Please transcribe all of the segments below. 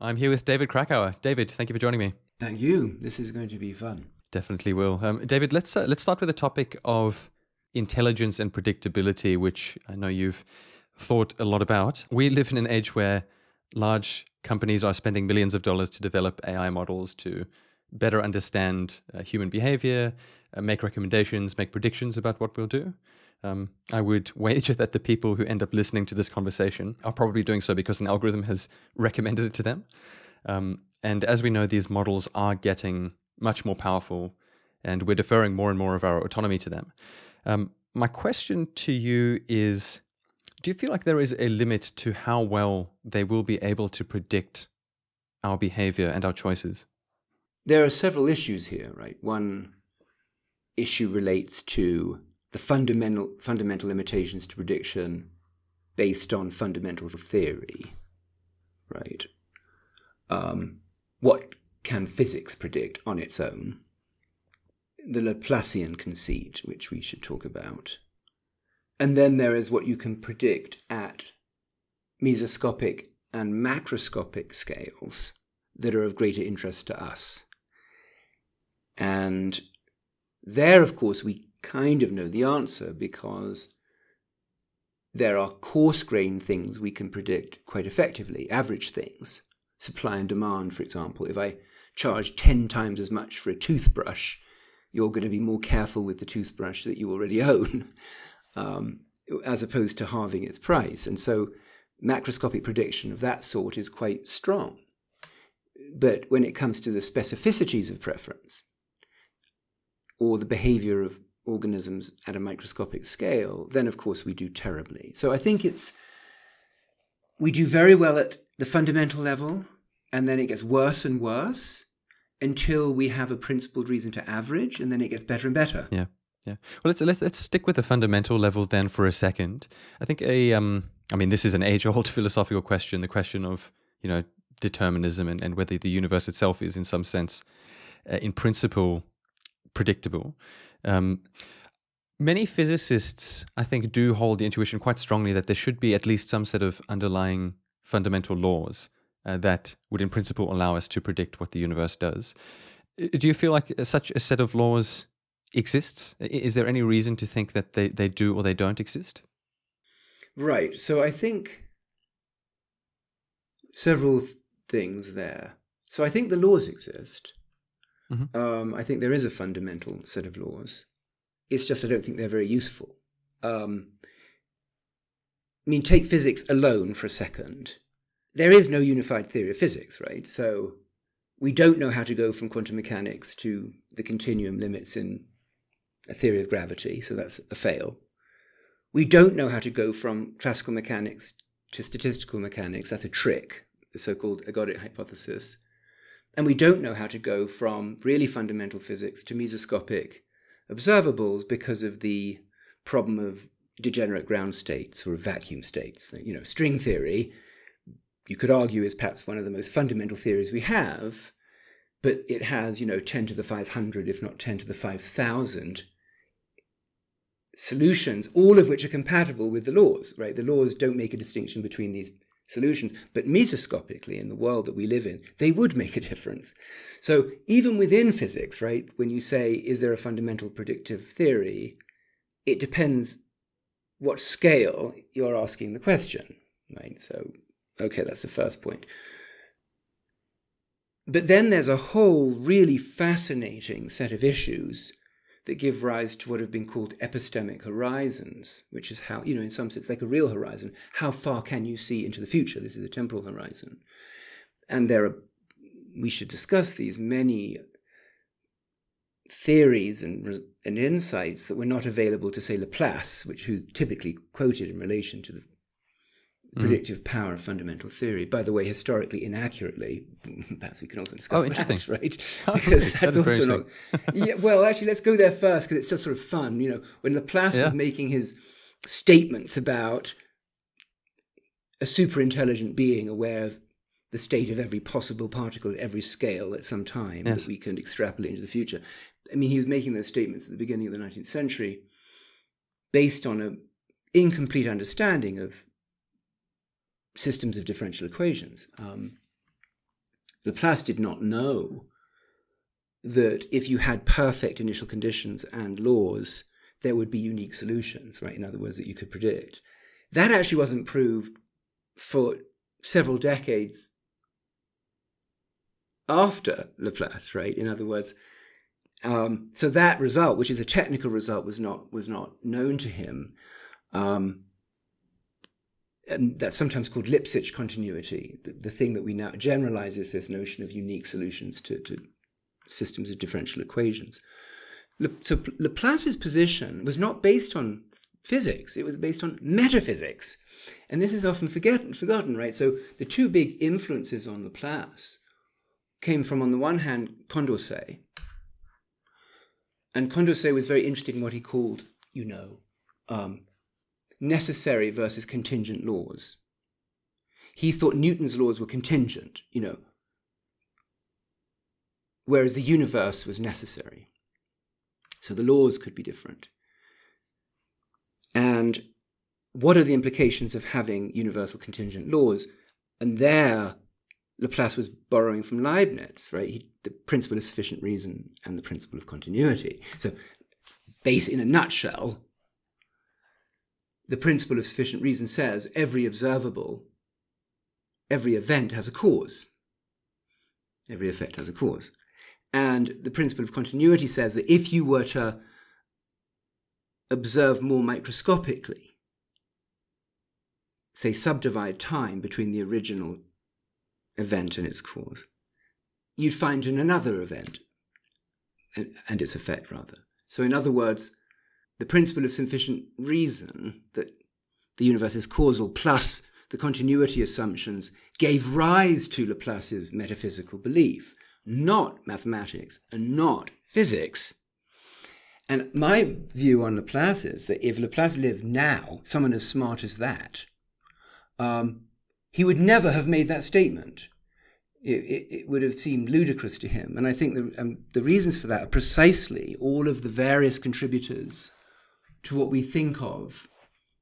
I'm here with David Krakauer. David, thank you for joining me. Thank you. This is going to be fun. Definitely will. Um, David, let's uh, let's start with the topic of intelligence and predictability, which I know you've thought a lot about. We live in an age where large companies are spending millions of dollars to develop AI models to better understand uh, human behavior, uh, make recommendations, make predictions about what we'll do. Um, I would wager that the people who end up listening to this conversation are probably doing so because an algorithm has recommended it to them. Um, and as we know, these models are getting much more powerful, and we're deferring more and more of our autonomy to them. Um, my question to you is Do you feel like there is a limit to how well they will be able to predict our behavior and our choices? There are several issues here, right? One issue relates to the fundamental fundamental limitations to prediction based on fundamental theory, right? Um, what can physics predict on its own? The Laplacian conceit, which we should talk about. And then there is what you can predict at mesoscopic and macroscopic scales that are of greater interest to us. And there, of course, we kind of know the answer because there are coarse grained things we can predict quite effectively, average things, supply and demand, for example. If I charge 10 times as much for a toothbrush, you're going to be more careful with the toothbrush that you already own, um, as opposed to halving its price. And so macroscopic prediction of that sort is quite strong. But when it comes to the specificities of preference, or the behavior of organisms at a microscopic scale, then of course we do terribly. So I think it's, we do very well at the fundamental level, and then it gets worse and worse until we have a principled reason to average, and then it gets better and better. Yeah. Yeah. Well, let's, let's, let's stick with the fundamental level then for a second. I think a, um, I mean, this is an age old philosophical question, the question of, you know, determinism and, and whether the universe itself is in some sense, uh, in principle, predictable. Um, many physicists, I think, do hold the intuition quite strongly that there should be at least some set of underlying fundamental laws uh, that would, in principle, allow us to predict what the universe does. Do you feel like such a set of laws exists? Is there any reason to think that they, they do or they don't exist? Right. So I think several things there. So I think the laws exist. Mm-hmm. Um, I think there is a fundamental set of laws. It's just I don't think they're very useful. Um, I mean, take physics alone for a second. There is no unified theory of physics, right? So we don't know how to go from quantum mechanics to the continuum limits in a theory of gravity, so that's a fail. We don't know how to go from classical mechanics to statistical mechanics, that's a trick, the so called ergodic hypothesis. And we don't know how to go from really fundamental physics to mesoscopic observables because of the problem of degenerate ground states or vacuum states. You know, string theory, you could argue, is perhaps one of the most fundamental theories we have, but it has, you know, 10 to the 500, if not 10 to the 5,000 solutions, all of which are compatible with the laws, right? The laws don't make a distinction between these solution. But mesoscopically, in the world that we live in, they would make a difference. So even within physics, right, when you say, is there a fundamental predictive theory, it depends what scale you're asking the question, right? So, okay, that's the first point. But then there's a whole really fascinating set of issues that give rise to what have been called epistemic horizons, which is how, you know, in some sense, like a real horizon. How far can you see into the future? This is a temporal horizon. And there are, we should discuss these many theories and, and insights that were not available to, say, Laplace, which who typically quoted in relation to the. Predictive power of fundamental theory. By the way, historically inaccurately. Perhaps we can also discuss oh, that, right? Because that's, that's also not. yeah, well, actually, let's go there first because it's just sort of fun. You know, when Laplace yeah. was making his statements about a super intelligent being aware of the state of every possible particle at every scale at some time yes. that we can extrapolate into the future. I mean, he was making those statements at the beginning of the 19th century based on an incomplete understanding of systems of differential equations. Um, Laplace did not know that if you had perfect initial conditions and laws, there would be unique solutions, right? In other words, that you could predict. That actually wasn't proved for several decades after Laplace, right? In other words, um, so that result, which is a technical result, was not was not known to him. Um, and that's sometimes called Lipschitz continuity, the, the, thing that we now generalizes this notion of unique solutions to, to systems of differential equations. Le, so Laplace's position was not based on physics, it was based on metaphysics. And this is often forget, forgotten, right? So the two big influences on Laplace came from, on the one hand, Condorcet. And Condorcet was very interested in what he called, you know, um, necessary versus contingent laws. He thought Newton's laws were contingent, you know, whereas the universe was necessary. So the laws could be different. And what are the implications of having universal contingent laws? And there, Laplace was borrowing from Leibniz, right? He, the principle of sufficient reason and the principle of continuity. So, base in a nutshell, the principle of sufficient reason says every observable, every event has a cause. Every effect has a cause. And the principle of continuity says that if you were to observe more microscopically, say subdivide time between the original event and its cause, you'd find in another event and its effect, rather. So, in other words, the principle of sufficient reason that the universe is causal plus the continuity assumptions gave rise to Laplace's metaphysical belief, not mathematics and not physics. And my view on Laplace is that if Laplace lived now, someone as smart as that, um, he would never have made that statement. It, it, it, would have seemed ludicrous to him. And I think the, um, the reasons for that are precisely all of the various contributors to what we think of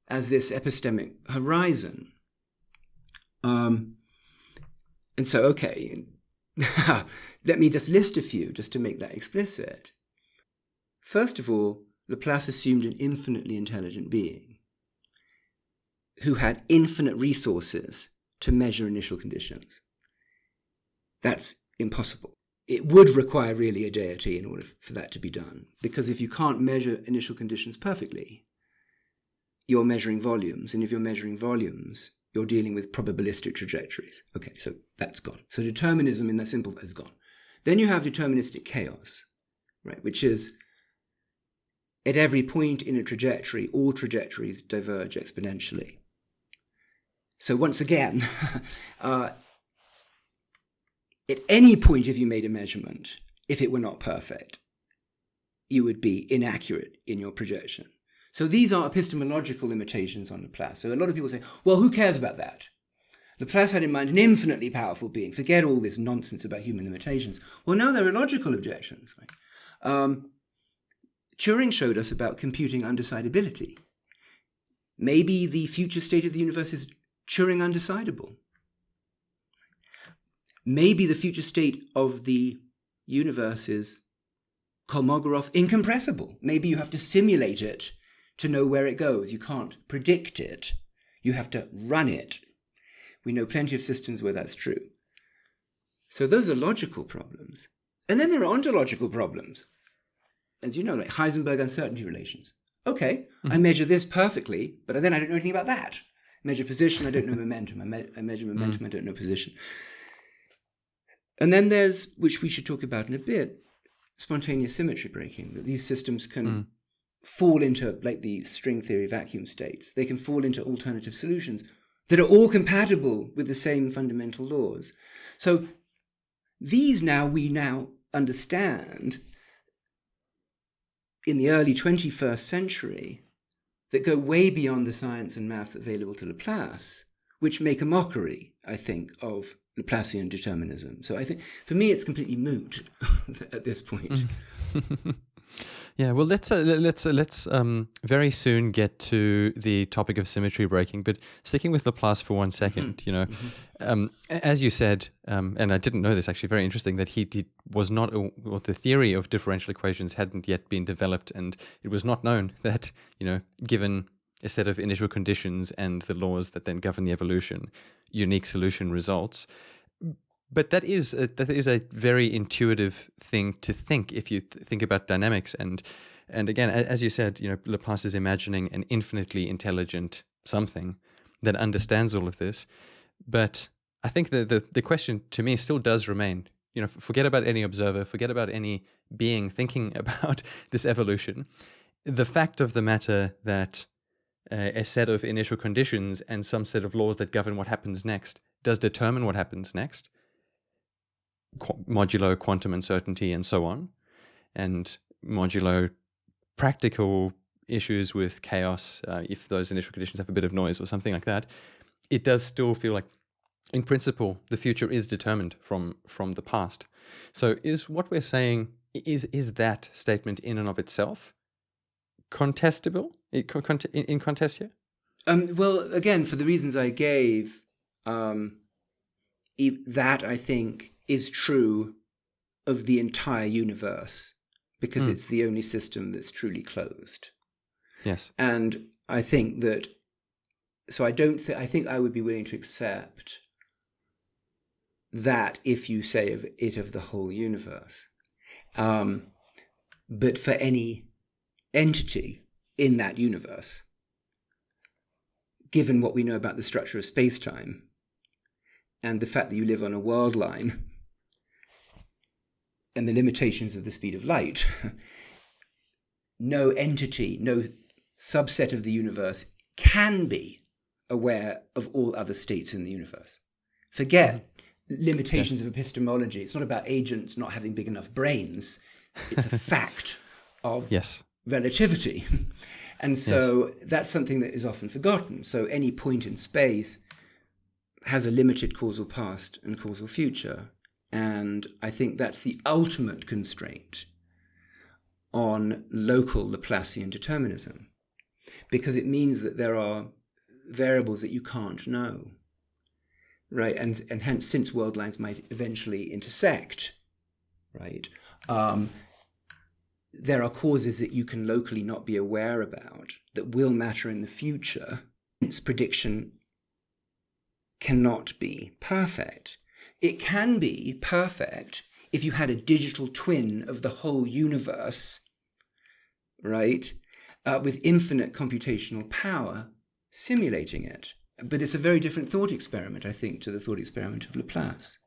as this epistemic horizon. Um, and so, okay, let me just list a few just to make that explicit. First of all, Laplace assumed an infinitely intelligent being who had infinite resources to measure initial conditions. That's impossible it would require really a deity in order for that to be done. Because if you can't measure initial conditions perfectly, you're measuring volumes. And if you're measuring volumes, you're dealing with probabilistic trajectories. Okay, so that's gone. So determinism in that simple is gone. Then you have deterministic chaos, right, which is at every point in a trajectory, all trajectories diverge exponentially. So once again, uh, at any point if you made a measurement, if it were not perfect, you would be inaccurate in your projection. So these are epistemological limitations on Laplace. So a lot of people say, well, who cares about that? Laplace had in mind an infinitely powerful being. Forget all this nonsense about human limitations. Well, no, there are logical objections. Right? Um, Turing showed us about computing undecidability. Maybe the future state of the universe is Turing undecidable maybe the future state of the universe is Kolmogorov incompressible. Maybe you have to simulate it to know where it goes. You can't predict it. You have to run it. We know plenty of systems where that's true. So those are logical problems. And then there are ontological problems. As you know, like Heisenberg uncertainty relations. Okay, mm-hmm. I measure this perfectly, but then I don't know anything about that. I measure position, I don't know momentum. I, me- I measure momentum, mm. I don't know position. And then there's, which we should talk about in a bit, spontaneous symmetry breaking, that these systems can mm. fall into, like the string theory vacuum states, they can fall into alternative solutions that are all compatible with the same fundamental laws. So these now we now understand in the early 21st century that go way beyond the science and math available to Laplace, which make a mockery, I think, of Laplacian determinism. So I think for me, it's completely moot at this point. Yeah, well, let's uh, let's uh, let's um, very soon get to the topic of symmetry breaking. But sticking with Laplace for one second, mm-hmm. you know, mm-hmm. um, as you said, um, and I didn't know this actually. Very interesting that he, he was not, or the theory of differential equations hadn't yet been developed, and it was not known that you know, given a set of initial conditions and the laws that then govern the evolution, unique solution results. But that is a, that is a very intuitive thing to think if you th- think about dynamics. And and again as you said you know Laplace is imagining an infinitely intelligent something that understands all of this. But I think the, the the question to me still does remain you know forget about any observer forget about any being thinking about this evolution. The fact of the matter that uh, a set of initial conditions and some set of laws that govern what happens next does determine what happens next. Qu- modulo quantum uncertainty and so on, and modulo practical issues with chaos, uh, if those initial conditions have a bit of noise or something like that, it does still feel like, in principle, the future is determined from from the past. So, is what we're saying is is that statement in and of itself contestable in contest here? Um, well, again, for the reasons I gave, um, that I think is true of the entire universe because mm. it's the only system that's truly closed. Yes. And I think that so I don't think I think I would be willing to accept that if you say of it of the whole universe. Um, but for any entity in that universe, given what we know about the structure of space time and the fact that you live on a world line and the limitations of the speed of light, no entity, no subset of the universe can be aware of all other states in the universe. Forget mm-hmm. limitations yes. of epistemology. It's not about agents not having big enough brains. It's a fact of yes. Relativity. and so yes. that's something that is often forgotten. So any point in space has a limited causal past and causal future. And I think that's the ultimate constraint on local Laplacian determinism, because it means that there are variables that you can't know. Right, and and hence, since world lines might eventually intersect, right, um, there are causes that you can locally not be aware about that will matter in the future. Its prediction cannot be perfect. It can be perfect if you had a digital twin of the whole universe, right, uh, with infinite computational power simulating it. But it's a very different thought experiment, I think, to the thought experiment of Laplace.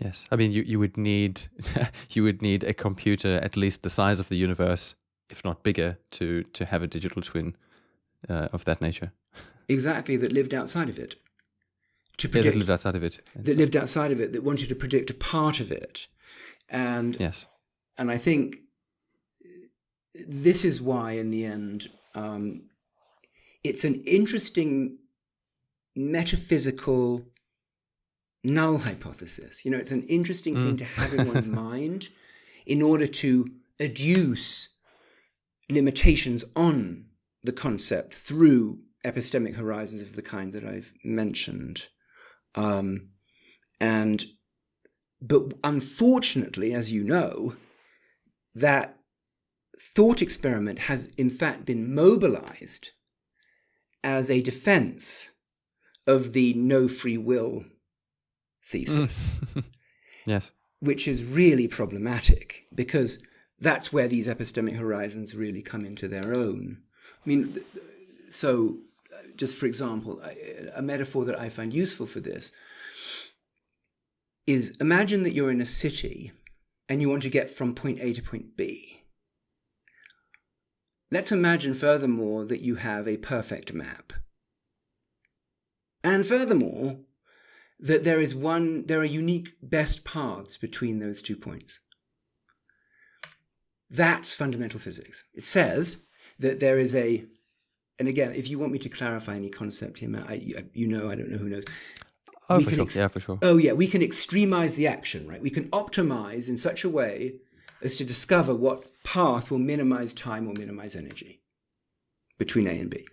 Yes, I mean, you, you would need you would need a computer at least the size of the universe, if not bigger, to to have a digital twin uh, of that nature. Exactly, that lived outside of it to predict yeah, that lived outside of it. That lived outside of it, that wanted to predict a part of it. And yes. And I think this is why, in the end, um, it's an interesting metaphysical null hypothesis. You know, it's an interesting mm. thing to have in one's mind in order to adduce limitations on the concept through epistemic horizons of the kind that I've mentioned. Um, and but unfortunately, as you know, that thought experiment has in fact been mobilized as a defense of the no free will thesis. Mm. yes. Which is really problematic because that's where these epistemic horizons really come into their own. I mean, so just for example, a metaphor that I find useful for this is imagine that you're in a city and you want to get from point A to point B. Let's imagine furthermore that you have a perfect map. And furthermore, that there is one there are unique best paths between those two points. That's fundamental physics. It says that there is a and again, if you want me to clarify any concept here, Matt, I, you know, I don't know who knows. Oh, we for sure. Yeah, for sure. Oh, yeah. We can extremize the action, right? We can optimize in such a way as to discover what path will minimize time or minimize energy between A and B.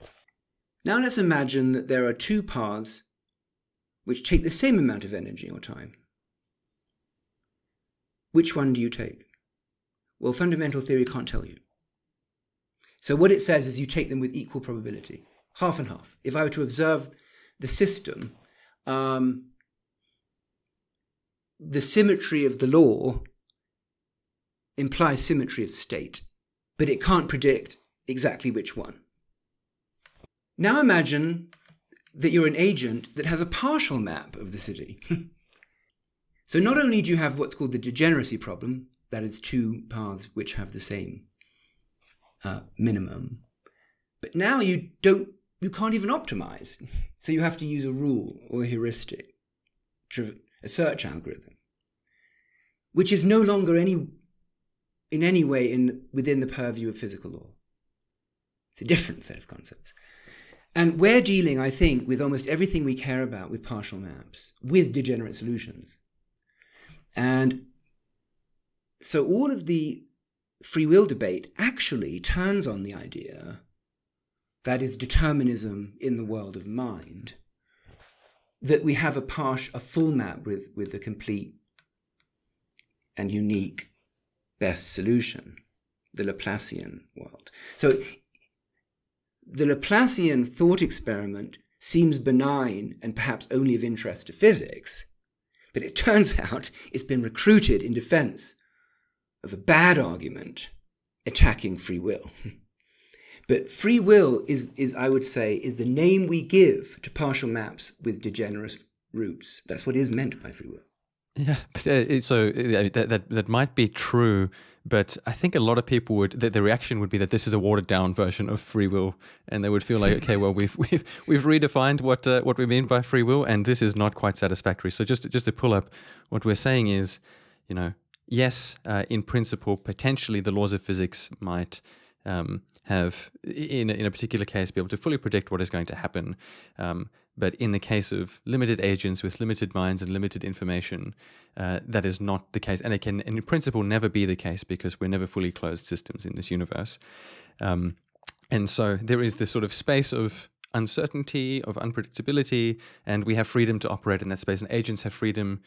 Now let's imagine that there are two paths which take the same amount of energy or time. Which one do you take? Well, fundamental theory can't tell you. So what it says is you take them with equal probability, half and half. If I were to observe the system, um, the symmetry of the law implies symmetry of state, but it can't predict exactly which one. Now imagine that you're an agent that has a partial map of the city. so not only do you have what's called the degeneracy problem, that is two paths which have the same uh, minimum, but now you don't, you can't even optimize. So you have to use a rule or a heuristic, a search algorithm, which is no longer any, in any way in, within the purview of physical law. It's a different set of concepts. And we're dealing, I think, with almost everything we care about with partial maps, with degenerate solutions. And so all of the free will debate actually turns on the idea that is determinism in the world of mind, that we have a partial, a full map with, with a complete and unique best solution, the Laplacian world. So the Laplacian thought experiment seems benign and perhaps only of interest to physics, but it turns out it's been recruited in defense of a bad argument attacking free will. but free will is, is, I would say, is the name we give to partial maps with degenerate roots. That's what is meant by free will. Yeah, but uh, so uh, that, that that might be true, but I think a lot of people would the, the reaction would be that this is a watered down version of free will, and they would feel like, okay, well we've we've we've redefined what uh, what we mean by free will, and this is not quite satisfactory. So just just to pull up, what we're saying is, you know, yes, uh, in principle, potentially the laws of physics might um, have, in in a particular case, be able to fully predict what is going to happen. Um, but in the case of limited agents with limited minds and limited information, uh, that is not the case. And it can, in principle, never be the case because we're never fully closed systems in this universe. Um, and so there is this sort of space of uncertainty, of unpredictability, and we have freedom to operate in that space. And agents have freedom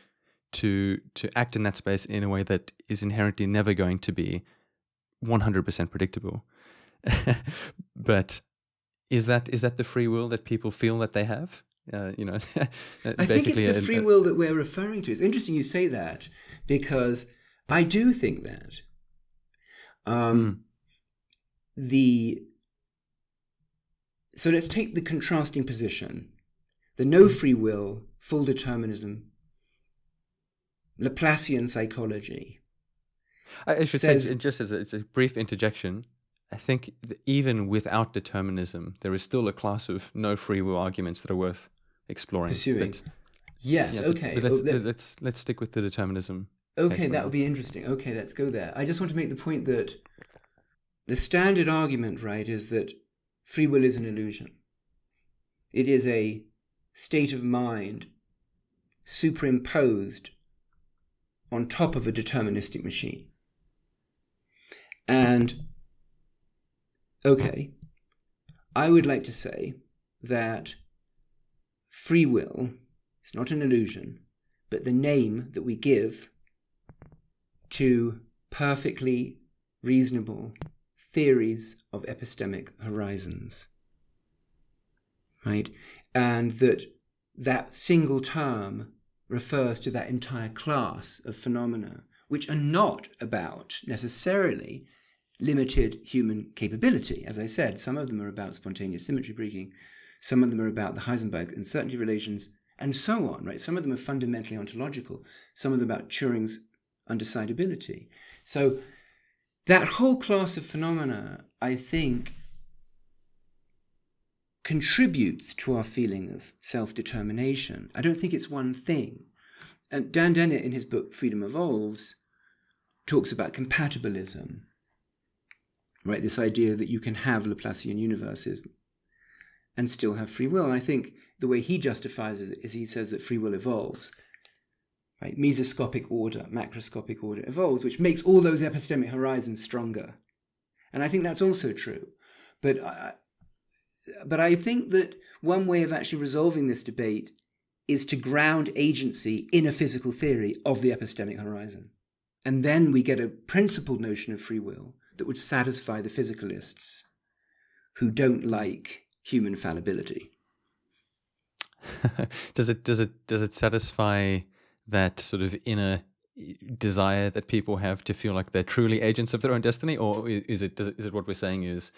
to to act in that space in a way that is inherently never going to be 100% predictable. but is that is that the free will that people feel that they have? Uh, you know, I think it's the free will that we're referring to. It's interesting you say that because I do think that um, mm. the so let's take the contrasting position: the no free will, full determinism, Laplacian psychology. I should says, say, just as a, as a brief interjection, I think even without determinism, there is still a class of no free will arguments that are worth exploring. Pursuing. But, yes. Yeah, okay. But, but let's, let's, let's, let's stick with the determinism. Okay, that would be interesting. Okay, let's go there. I just want to make the point that the standard argument, right, is that free will is an illusion. It is a state of mind superimposed on top of a deterministic machine. And Okay. I would like to say that free will is not an illusion, but the name that we give to perfectly reasonable theories of epistemic horizons. Right? And that that single term refers to that entire class of phenomena, which are not about necessarily limited human capability. As I said, some of them are about spontaneous symmetry breaking, some of them are about the Heisenberg uncertainty relations, and so on, right? Some of them are fundamentally ontological, some of them about Turing's undecidability. So that whole class of phenomena, I think, contributes to our feeling of self determination. I don't think it's one thing. And Dan Dennett, in his book Freedom Evolves, talks about compatibilism right? This idea that you can have Laplacian universes and still have free will. And I think the way he justifies it is he says that free will evolves. right? Mesoscopic order, macroscopic order evolves, which makes all those epistemic horizons stronger. And I think that's also true. But I, but I think that one way of actually resolving this debate is to ground agency in a physical theory of the epistemic horizon. And then we get a principled notion of free will that would satisfy the physicalists who don't like human fallibility. does it does it does it satisfy that sort of inner desire that people have to feel like they're truly agents of their own destiny, or is it, it is it what we're saying is,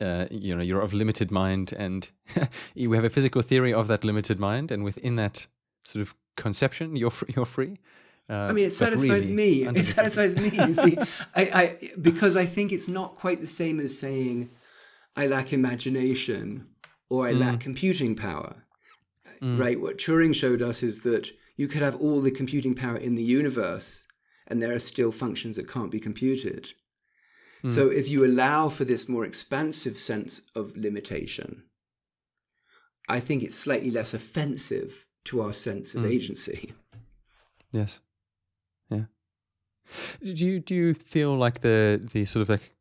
uh, you know, you're of limited mind, and we have a physical theory of that limited mind, and within that sort of conception, you're you're free. Uh, I mean, it satisfies really me. It satisfies me. You see, I, I because I think it's not quite the same as saying I lack imagination or I mm. lack computing power. Mm. Right? What Turing showed us is that you could have all the computing power in the universe and there are still functions that can't be computed. Mm. So if you allow for this more expansive sense of limitation, I think it's slightly less offensive to our sense of mm. agency. Yes. Do you do you feel like the the sort of like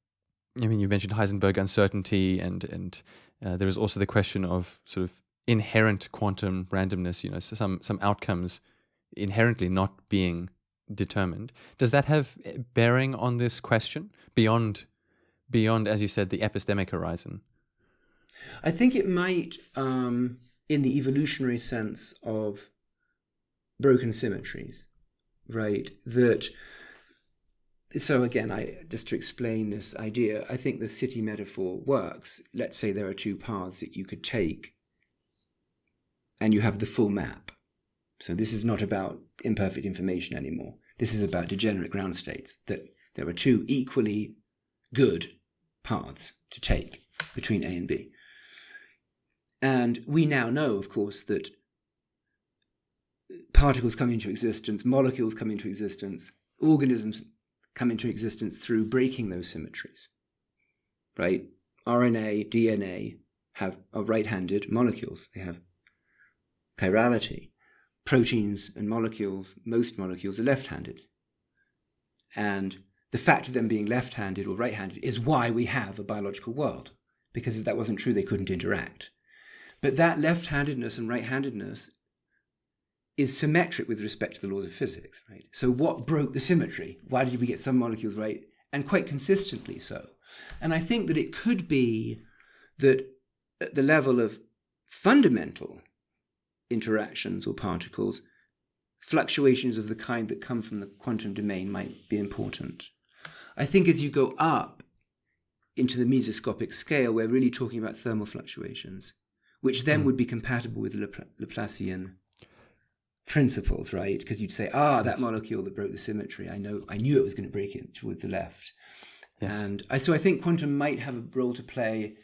I mean you mentioned Heisenberg uncertainty and and uh, there is also the question of sort of inherent quantum randomness, you know, so some some outcomes inherently not being determined. Does that have bearing on this question beyond beyond, as you said, the epistemic horizon? I think it might, um, in the evolutionary sense of broken symmetries, right? That so again, I just to explain this idea, I think the city metaphor works. Let's say there are two paths that you could take and you have the full map. So this is not about imperfect information anymore. This is about degenerate ground states, that there are two equally good paths to take between A and B. And we now know, of course, that particles come into existence, molecules come into existence, organisms come into existence through breaking those symmetries. Right? RNA, DNA have are right-handed molecules. They have chirality. Proteins and molecules, most molecules are left handed. And the fact of them being left handed or right handed is why we have a biological world, because if that wasn't true, they couldn't interact. But that left handedness and right handedness is symmetric with respect to the laws of physics, right? So, what broke the symmetry? Why did we get some molecules right and quite consistently so? And I think that it could be that at the level of fundamental interactions or particles, fluctuations of the kind that come from the quantum domain might be important. I think as you go up into the mesoscopic scale, we're really talking about thermal fluctuations, which then mm. would be compatible with Laplacian principles, right? Because you'd say, ah, that molecule that broke the symmetry, I know, I knew it was going to break it towards the left. Yes. And I, so I think quantum might have a role to play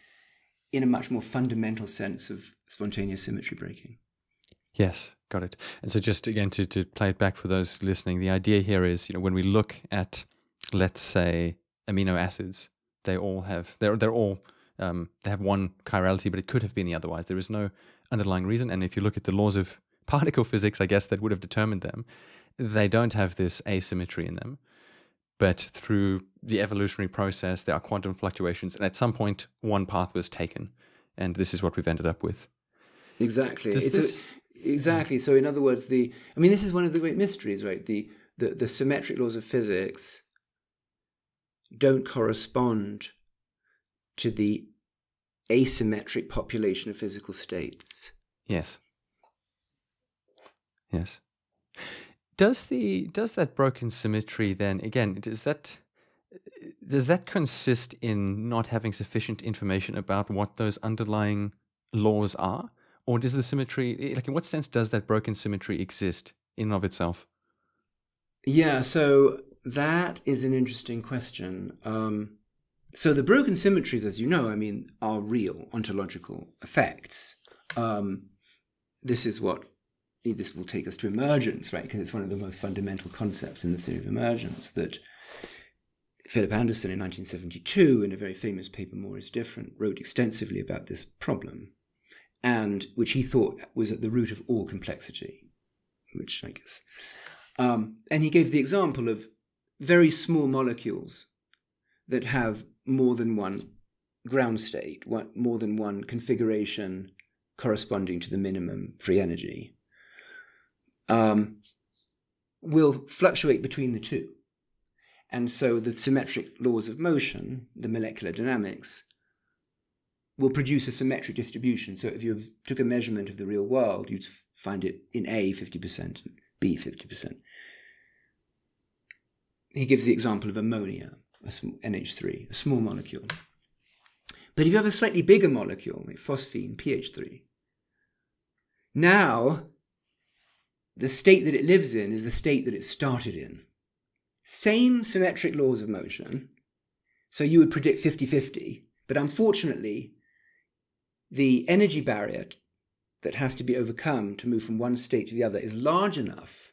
in a much more fundamental sense of spontaneous symmetry breaking. Yes, got it. And so just again to, to play it back for those listening, the idea here is, you know, when we look at let's say amino acids, they all have they're they're all um, they have one chirality, but it could have been the otherwise. There is no underlying reason. And if you look at the laws of particle physics, I guess that would have determined them. They don't have this asymmetry in them. But through the evolutionary process, there are quantum fluctuations, and at some point, one path was taken, and this is what we've ended up with. Exactly. This, Exactly. So, in other words, the I mean, this is one of the great mysteries, right? The the, the symmetric laws of physics don't correspond to the asymmetric population of physical states. Yes. Yes. Does the does that broken symmetry then again does that does that consist in not having sufficient information about what those underlying laws are? or does the symmetry like in what sense does that broken symmetry exist in and of itself yeah so that is an interesting question um, so the broken symmetries as you know i mean are real ontological effects um, this is what this will take us to emergence right? Because it's one of the most fundamental concepts in the theory of emergence that Philip Anderson in 1972, in a very famous paper, More is Different, wrote extensively about this problem and which he thought was at the root of all complexity, which I guess Um, and he gave the example of very small molecules that have more than one ground state, more than one configuration corresponding to the minimum free energy, um, will fluctuate between the two. And so the symmetric laws of motion, the molecular dynamics, will produce a symmetric distribution. So if you took a measurement of the real world, you'd find it in A 50% and B 50%. He gives the example of ammonia, a NH3, a small molecule. But if you have a slightly bigger molecule, like phosphine, pH3, now the state that it lives in is the state that it started in. Same symmetric laws of motion. So you would predict 50 50. But unfortunately, the energy barrier that has to be overcome to move from one state to the other is large enough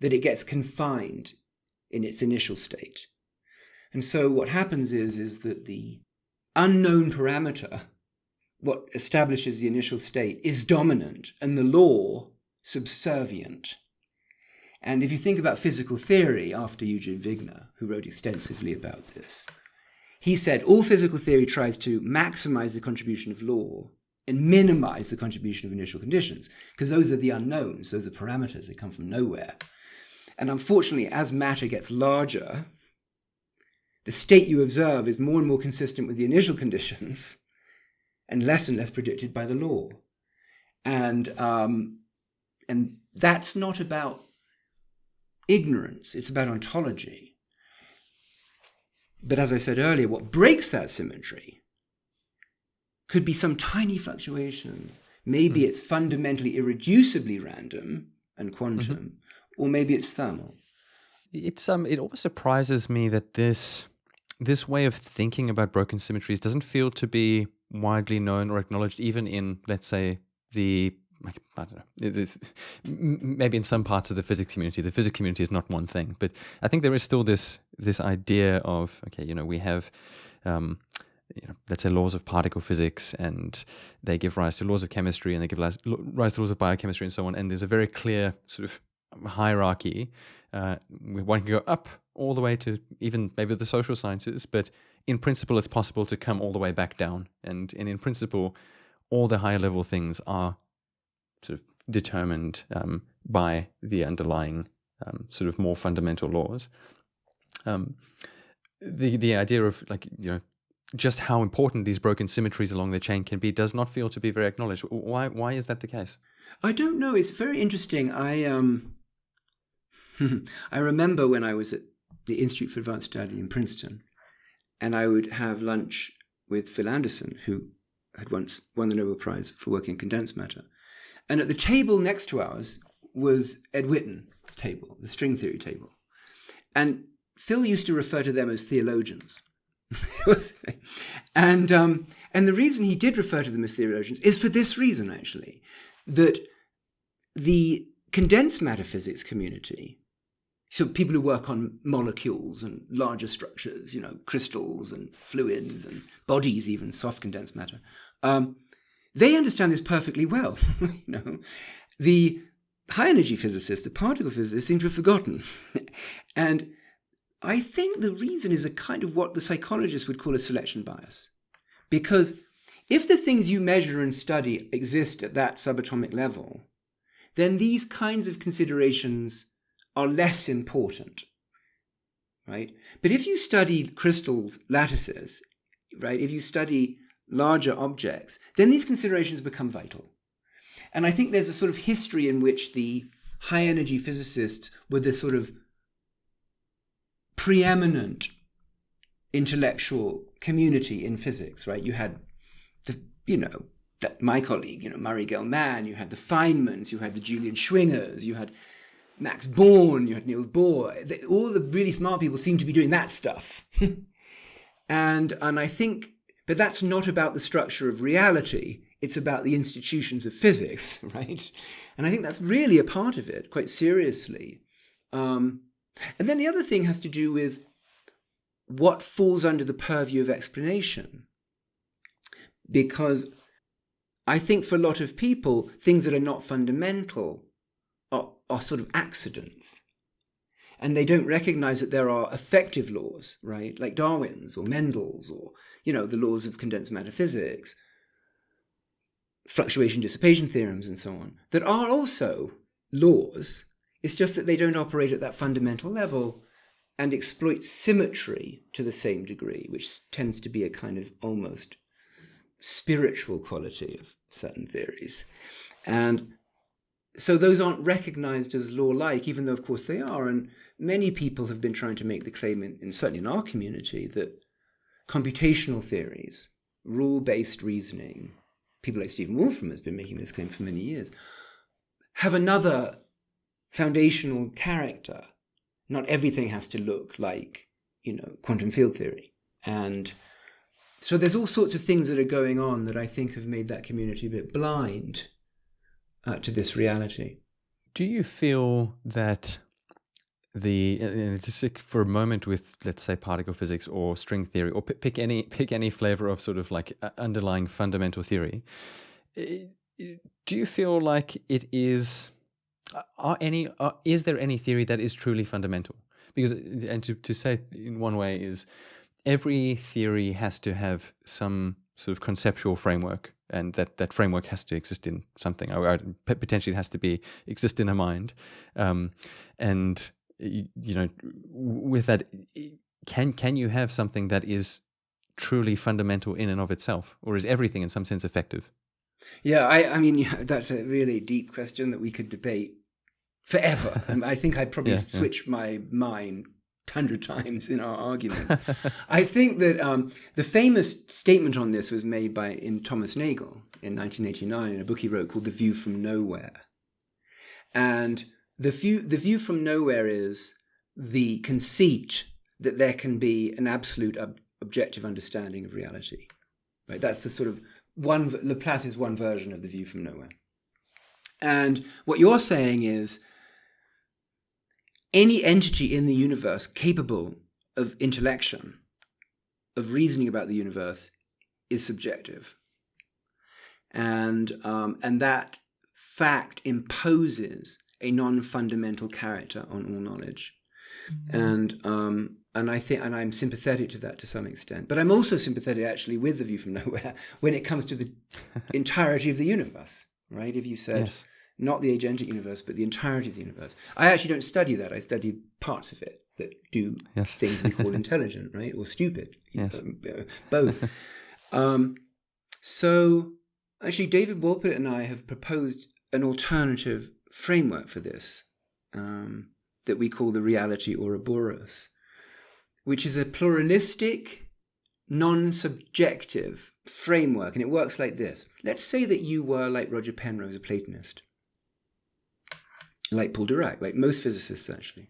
that it gets confined in its initial state. And so what happens is, is that the unknown parameter, what establishes the initial state, is dominant and the law subservient. And if you think about physical theory after Eugene Wigner, who wrote extensively about this, he said all physical theory tries to maximize the contribution of law and minimize the contribution of initial conditions, because those are the unknowns, those are parameters, they come from nowhere. And unfortunately, as matter gets larger, the state you observe is more and more consistent with the initial conditions and less and less predicted by the law. And, um, and that's not about ignorance, it's about ontology. But as I said earlier, what breaks that symmetry could be some tiny fluctuation. Maybe mm. it's fundamentally irreducibly random and quantum, mm-hmm. or maybe it's thermal. It's um it always surprises me that this this way of thinking about broken symmetries doesn't feel to be widely known or acknowledged even in let's say the I don't know, maybe in some parts of the physics community, the physics community is not one thing, but I think there is still this this idea of okay, you know, we have, um, you know, let's say laws of particle physics, and they give rise to laws of chemistry, and they give rise, to laws of biochemistry, and so on. And there's a very clear sort of hierarchy. Uh, one can go up all the way to even maybe the social sciences, but in principle, it's possible to come all the way back down, and, and in principle, all the higher level things are sort of determined um, by the underlying um, sort of more fundamental laws. Um, the the idea of like you know just how important these broken symmetries along the chain can be does not feel to be very acknowledged. Why why is that the case? I don't know. It's very interesting. I um I remember when I was at the Institute for Advanced Study in Princeton, and I would have lunch with Phil Anderson, who had once won the Nobel Prize for working in condensed matter. And at the table next to ours was Ed Witten's table, the string theory table. And Phil used to refer to them as theologians. and, um, and the reason he did refer to them as theologians is for this reason, actually, that the condensed matter physics community, so people who work on molecules and larger structures, you know, crystals and fluids and bodies, even soft condensed matter, um, they understand this perfectly well. you know, the high energy physicists, the particle physicists, seem to have forgotten. and I think the reason is a kind of what the psychologists would call a selection bias. Because if the things you measure and study exist at that subatomic level, then these kinds of considerations are less important. Right? But if you study crystals, lattices, right, if you study larger objects, then these considerations become vital. And I think there's a sort of history in which the high energy physicists were the sort of preeminent intellectual community in physics, right? You had the, you know, that my colleague, you know, Murray Gell-Mann, you had the Feynmans, you had the Julian Schwingers, you had Max Born, you had Niels Bohr. All the really smart people seem to be doing that stuff. and and I think but that's not about the structure of reality. It's about the institutions of physics, right? And I think that's really a part of it, quite seriously. Um, and then the other thing has to do with what falls under the purview of explanation. Because I think for a lot of people, things that are not fundamental are are sort of accidents. And they don't recognize that there are effective laws, right? Like Darwin's or Mendel's or, you know, the laws of condensed matter physics, fluctuation dissipation theorems, and so on, that are also laws. It's just that they don't operate at that fundamental level and exploit symmetry to the same degree, which tends to be a kind of almost spiritual quality of certain theories. And so those aren't recognized as law like, even though, of course, they are. And many people have been trying to make the claim, in, in certainly in our community, that computational theories, rule based reasoning, people like Stephen Wolfram has been making this claim for many years, have another foundational character. Not everything has to look like, you know, quantum field theory. And so there's all sorts of things that are going on that I think have made that community a bit blind uh, to this reality. Do you feel that the uh, just for a moment with let's say particle physics or string theory or pick any pick any flavor of sort of like underlying fundamental theory do you feel like it is are any are, is there any theory that is truly fundamental? Because and to, to say in one way is every theory has to have some sort of conceptual framework and that that framework has to exist in something. Or potentially it has to be exist in a mind. Um, and you, you know with that can can you have something that is truly fundamental in and of itself or is everything in some sense effective yeah i i mean yeah, that's a really deep question that we could debate forever and i think i'd probably yeah, switch yeah. my mind hundred times in our argument. I think that um, the famous statement on this was made by in Thomas Nagel in 1989 in a book he wrote called "The View from Nowhere," and the view the view from nowhere is the conceit that there can be an absolute ob- objective understanding of reality. Right, that's the sort of one Laplace is one version of the view from nowhere. And what you're saying is any entity in the universe capable of intellection, of reasoning about the universe, is subjective. And, um, and that fact imposes a non-fundamental character on all knowledge. Mm-hmm. And um, and I think and I'm sympathetic to that to some extent. But I'm also sympathetic actually with the view from nowhere when it comes to the entirety of the universe. Right? If you said yes not the agentic universe, but the entirety of the universe. I actually don't study that. I study parts of it that do yes. things we call intelligent, right, or stupid. Yes. Uh, both. um, so, actually, David Wolpert and I have proposed an alternative framework for this um, that we call the reality Ouroboros, which is a pluralistic, non subjective framework. And it works like this. Let's say that you were, like Roger Penrose, a Platonist like Paul Dirac, like most physicists actually.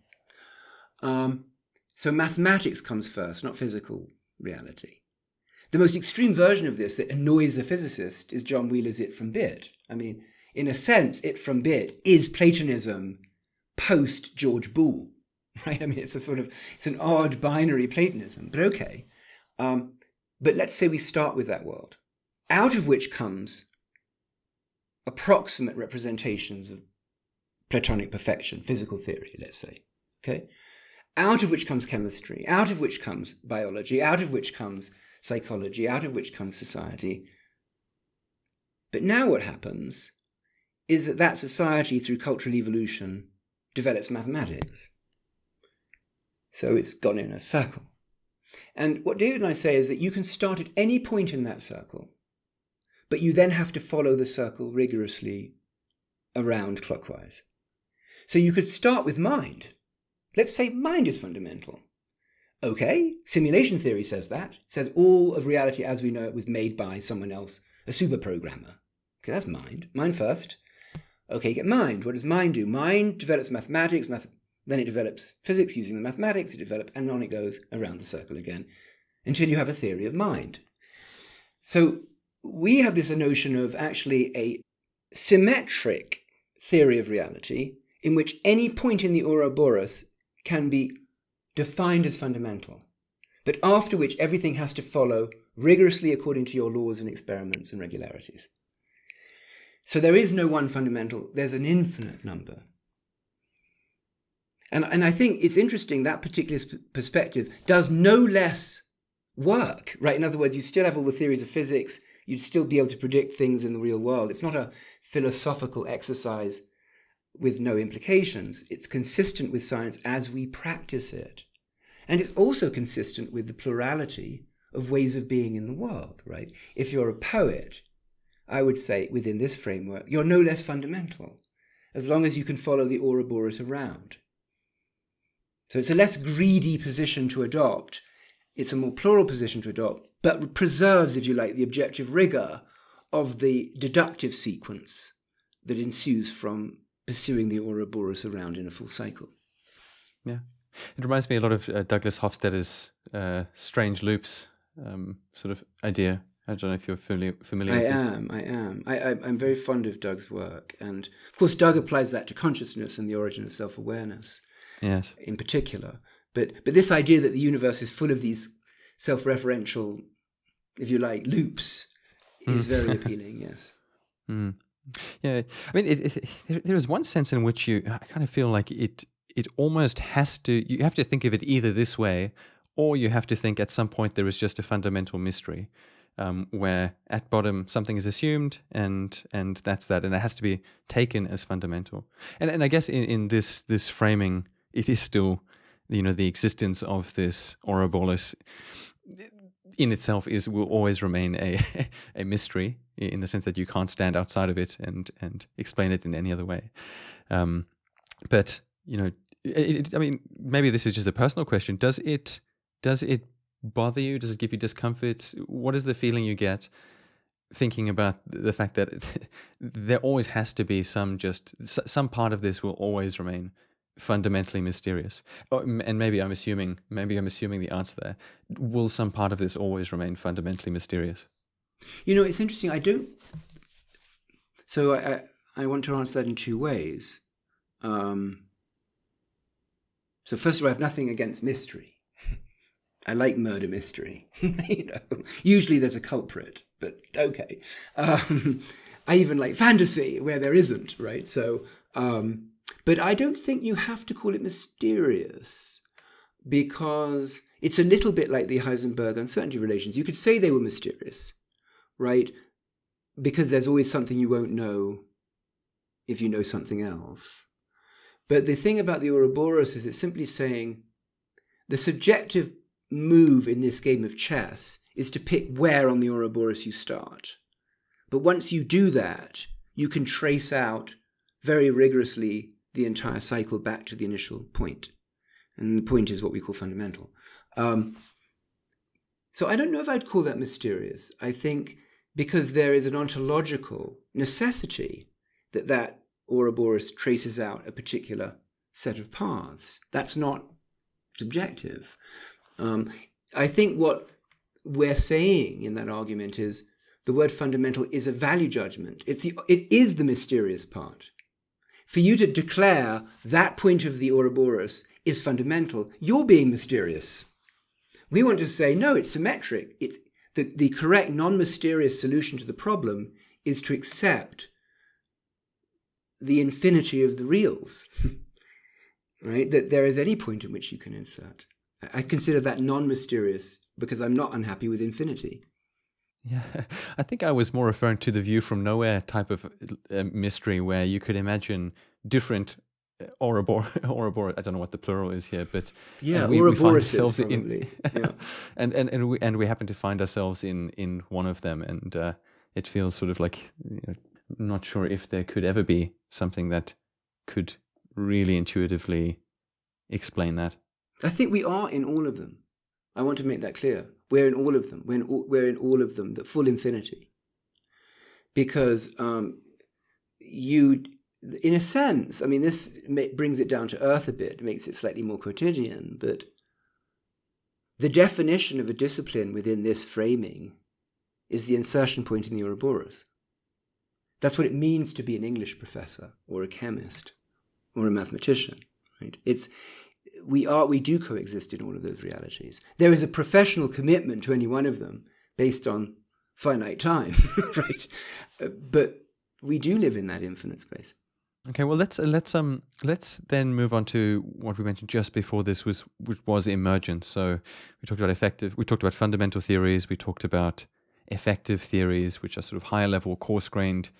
Um, so mathematics comes first, not physical reality. The most extreme version of this that annoys a physicist is John Wheeler's It from Bit. I mean, in a sense, It from Bit is Platonism post George Boole, right? I mean, it's a sort of it's an odd binary Platonism, but okay. Um, but let's say we start with that world, out of which comes approximate representations of Platonic perfection, physical theory, let's say. Okay? Out of which comes chemistry, out of which comes biology, out of which comes psychology, out of which comes society. But now what happens is that that society, through cultural evolution, develops mathematics. So it's gone in a circle. And what David and I say is that you can start at any point in that circle, but you then have to follow the circle rigorously around clockwise. So you could start with mind. Let's say mind is fundamental. Okay, simulation theory says that. Says all of reality as we know it was made by someone else, a super programmer. Okay, that's mind. Mind first. Okay, get mind. What does mind do? Mind develops mathematics, math- then it develops physics using the mathematics, it develops, and on it goes around the circle again until you have a theory of mind. So we have this notion of actually a symmetric theory of reality in which any point in the Ouroboros can be defined as fundamental, but after which everything has to follow rigorously according to your laws and experiments and regularities. So there is no one fundamental, there's an infinite number And, and I think it's interesting that particular perspective does no less work, right? In other words, you still have all the theories of physics, you'd still be able to predict things in the real world. It's not a philosophical exercise with no implications. It's consistent with science as we practice it. And it's also consistent with the plurality of ways of being in the world, right? If you're a poet, I would say within this framework, you're no less fundamental, as long as you can follow the Ouroboros around. So it's a less greedy position to adopt. It's a more plural position to adopt, but preserves, if you like, the objective rigor of the deductive sequence that ensues from pursuing the Ouroboros around in a full cycle. Yeah. It reminds me a lot of uh, Douglas Hofstadter's uh, strange loops um, sort of idea. I don't know if you're familiar. familiar I am. I am. I, I, I'm very fond of Doug's work, and of course, Doug applies that to consciousness and the origin of self-awareness. Yes. In particular, but but this idea that the universe is full of these self-referential, if you like, loops, is mm. very appealing. Yes. Mm. Yeah, I mean, it, it, there is one sense in which you I kind of feel like it it almost has to. You have to think of it either this way, or you have to think at some point there is just a fundamental mystery. Um, where at bottom something is assumed and and that's that and it has to be taken as fundamental and and I guess in, in this this framing it is still you know the existence of this Ouroboros in itself is will always remain a a mystery in the sense that you can't stand outside of it and and explain it in any other way. Um, but you know, it, I mean, maybe this is just a personal question. Does it does it bother you? Does it give you discomfort? What is the feeling you get thinking about the fact that there always has to be some just some part of this will always remain fundamentally mysterious? Oh, and maybe i'm assuming maybe i'm assuming the answer there. Will some part of this always remain fundamentally mysterious? You know it's interesting i don't so i i want to answer that in two ways. Um so first of all i have nothing against mystery i like murder mystery you know usually there's a culprit but okay um i even like fantasy where there isn't right so um but I don't think you have to call it mysterious because it's a little bit like the Heisenberg uncertainty relations. You could say they were mysterious, right? Because there's always something you won't know if you know something else. But the thing about the Ouroboros is it's simply saying the subjective move in this game of chess is to pick where on the Ouroboros you start. But once you do that, you can trace out very rigorously the entire cycle back to the initial point. And the point is what we call fundamental. Um, so I don't know if I'd call that mysterious. I think because there is an ontological necessity that that Ouroboros traces out a particular set of paths. That's not subjective. Um, I think what we're saying in that argument is the word fundamental is a value judgment. It's the, it is the mysterious part for you to declare that point of the Ouroboros is fundamental, you're being mysterious. We want to say, no, it's symmetric. It's the, the correct non mysterious solution to the problem is to accept the infinity of the reals, right? That there is any point in which you can insert. I consider that non mysterious because I'm not unhappy with infinity. Yeah, I think I was more referring to the view from nowhere type of uh, mystery where you could imagine different uh, Ouroboros, Ouroboros, I don't know what the plural is here, but yeah, uh, we, we, find ourselves in, yeah. and and and we and we happen to find ourselves in in one of them, and uh, it feels sort of like you know, not sure if there could ever be something that could really intuitively explain that. I think we are in all of them. I want to make that clear. We're in all of them. We're in all, we're in all of them, the full infinity. Because um, you, in a sense, I mean, this brings it down to earth a bit, makes it slightly more quotidian, but the definition of a discipline within this framing is the insertion point in the Ouroboros. That's what it means to be an English professor or a chemist or a mathematician. Right? It's we are we do coexist in all of those realities. There is a professional commitment to any one of them based on finite time, right? But we do live in that infinite space. Okay, well let's uh, let's um let's then move on to what we mentioned just before this was which was emergence. So we talked about effective, we talked about fundamental theories, we talked about effective theories, which are sort of higher level, coarse grained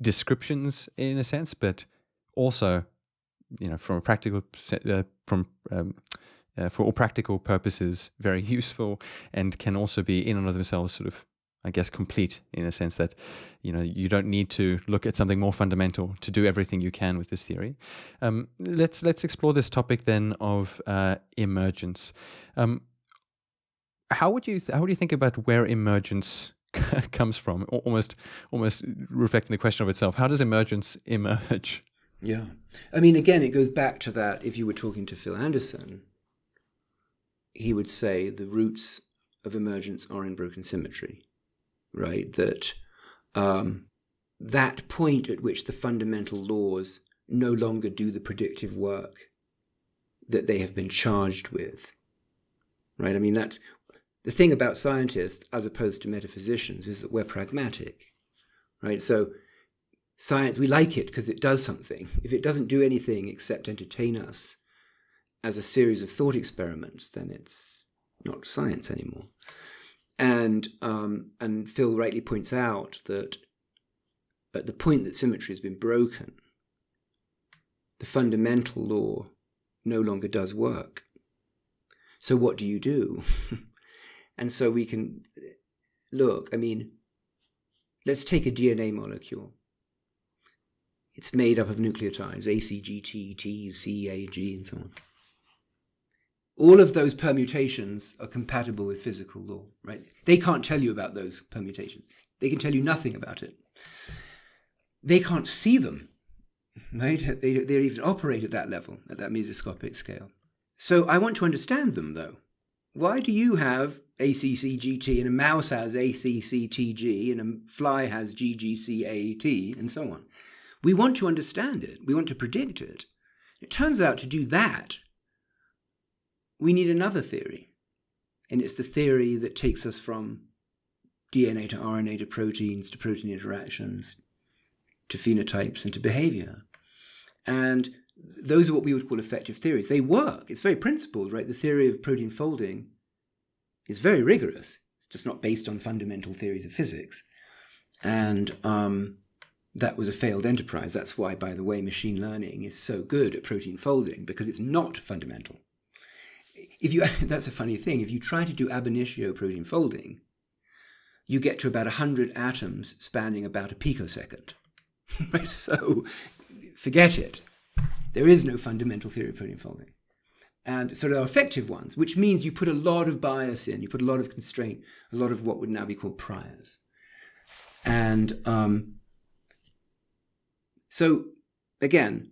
descriptions in a sense, but also, you know, from a practical uh, from um, uh, for all practical purposes, very useful and can also be in and of themselves sort of I guess, complete in a sense that you know you don't need to look at something more fundamental to do everything you can with this theory. Um, let's let's explore this topic then of uh, emergence. Um, how would you how would you think about where emergence comes from? Almost almost reflecting the question of itself. How does emergence emerge? Yeah, I mean, again, it goes back to that. If you were talking to Phil Anderson, he would say the roots of emergence are in broken symmetry right? That um, that point at which the fundamental laws no longer do the predictive work that they have been charged with, right? I mean, that's the thing about scientists as opposed to metaphysicians is that we're pragmatic, right? So science, we like it because it does something. If it doesn't do anything except entertain us as a series of thought experiments, then it's not science anymore. And um, and Phil rightly points out that at the point that symmetry has been broken, the fundamental law no longer does work. So what do you do? and so we can look, I mean, let's take a DNA molecule. It's made up of nucleotides, A, C, G, T, T, C, A, G, and so on all of those permutations are compatible with physical law, right? They can't tell you about those permutations. They can tell you nothing about it. They can't see them, right? They, they even operate at that level, at that mesoscopic scale. So I want to understand them, though. Why do you have ACCGT and a mouse has ACCTG and a fly has GGCAT and so on? We want to understand it. We want to predict it. It turns out to do that, we need another theory. And it's the theory that takes us from DNA to RNA to proteins to protein interactions to phenotypes and to behavior. And those are what we would call effective theories. They work. It's very principled, right? The theory of protein folding is very rigorous. It's just not based on fundamental theories of physics. And um, that was a failed enterprise. That's why, by the way, machine learning is so good at protein folding because it's not fundamental. If you that's a funny thing. If you try to do ab initio protein folding you get to about 100 atoms spanning about a picosecond. So forget it. There is no fundamental theory of protein folding. And so there are effective ones which means you put a lot of bias in you put a lot of constraint a lot of what would now be called priors. And um, so again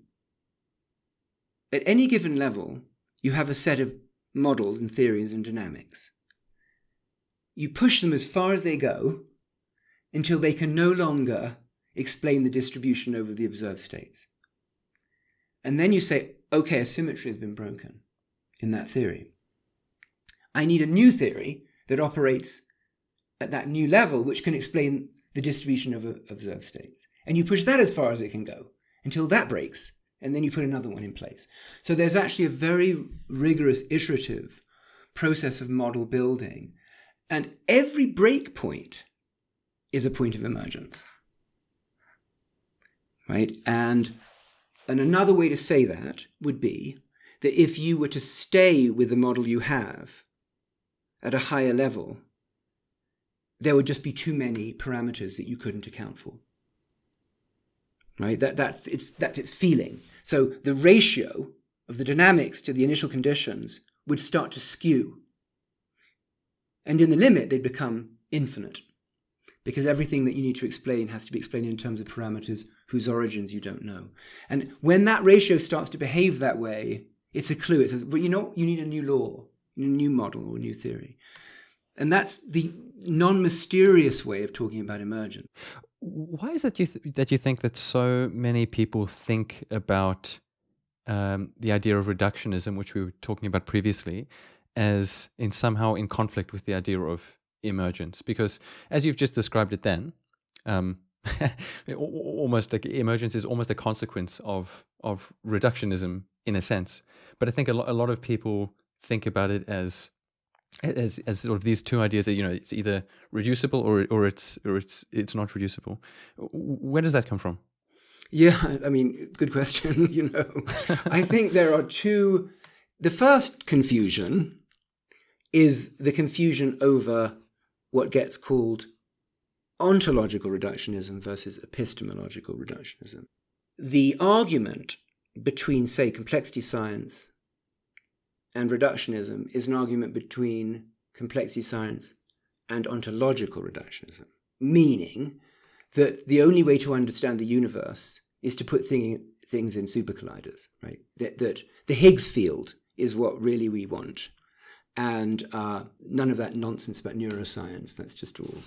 at any given level you have a set of models and theories and dynamics. You push them as far as they go until they can no longer explain the distribution over the observed states. And then you say, okay, a symmetry has been broken in that theory. I need a new theory that operates at that new level, which can explain the distribution of observed states. And you push that as far as it can go until that breaks and then you put another one in place. So there's actually a very rigorous iterative process of model building, and every breakpoint is a point of emergence. Right? And and another way to say that would be that if you were to stay with the model you have at a higher level, there would just be too many parameters that you couldn't account for right? That, that's, its, that's its feeling. So the ratio of the dynamics to the initial conditions would start to skew. And in the limit, they'd become infinite because everything that you need to explain has to be explained in terms of parameters whose origins you don't know. And when that ratio starts to behave that way, it's a clue. It says, but you know, you need a new law, a new model, or a new theory. And that's the non mysterious way of talking about emergence. Why is it you th- that you think that so many people think about um, the idea of reductionism, which we were talking about previously, as in somehow in conflict with the idea of emergence? Because as you've just described it, then um, almost like emergence is almost a consequence of of reductionism in a sense. But I think a lot, a lot of people think about it as as as sort of these two ideas that you know it's either reducible or or it's or it's it's not reducible. Where does that come from? Yeah, I mean, good question. you know, I think there are two. The first confusion is the confusion over what gets called ontological reductionism versus epistemological reductionism. The argument between, say, complexity science and reductionism is an argument between complexity science and ontological reductionism, meaning that the only way to understand the universe is to put thing, things in supercolliders, right? That, that, the Higgs field is what really we want. And uh, none of that nonsense about neuroscience. That's just all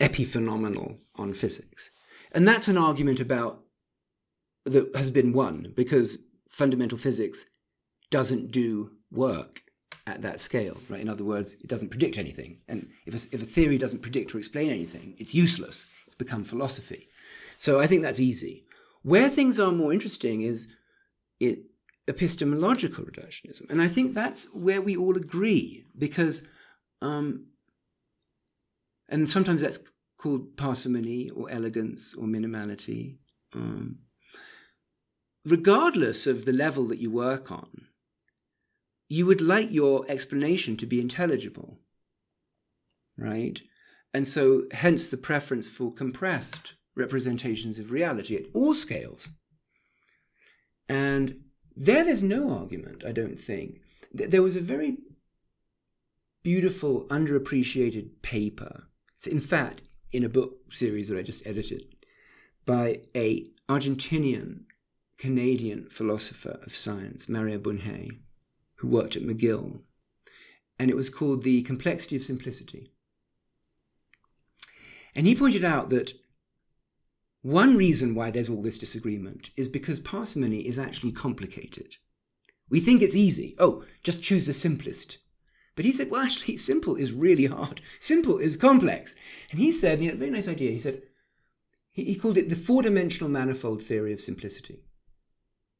epiphenomenal on physics. And that's an argument about that has been won because fundamental physics doesn't do work at that scale, right? In other words, it doesn't predict anything. And if a, if a theory doesn't predict or explain anything, it's useless. It's become philosophy. So I think that's easy. Where things are more interesting is it, epistemological reductionism. And I think that's where we all agree because, um, and sometimes that's called parsimony or elegance or minimality. Um, regardless of the level that you work on, you would like your explanation to be intelligible, right? And so, hence the preference for compressed representations of reality at all scales. And there, there's no argument, I don't think. There was a very beautiful, underappreciated paper. It's in fact in a book series that I just edited by a Argentinian Canadian philosopher of science, Mario Bunge who worked at McGill, and it was called The Complexity of Simplicity. And he pointed out that one reason why there's all this disagreement is because parsimony is actually complicated. We think it's easy. Oh, just choose the simplest. But he said, well, actually, simple is really hard. Simple is complex. And he said, had a very nice idea. He said, he, he called it the four dimensional manifold theory of simplicity.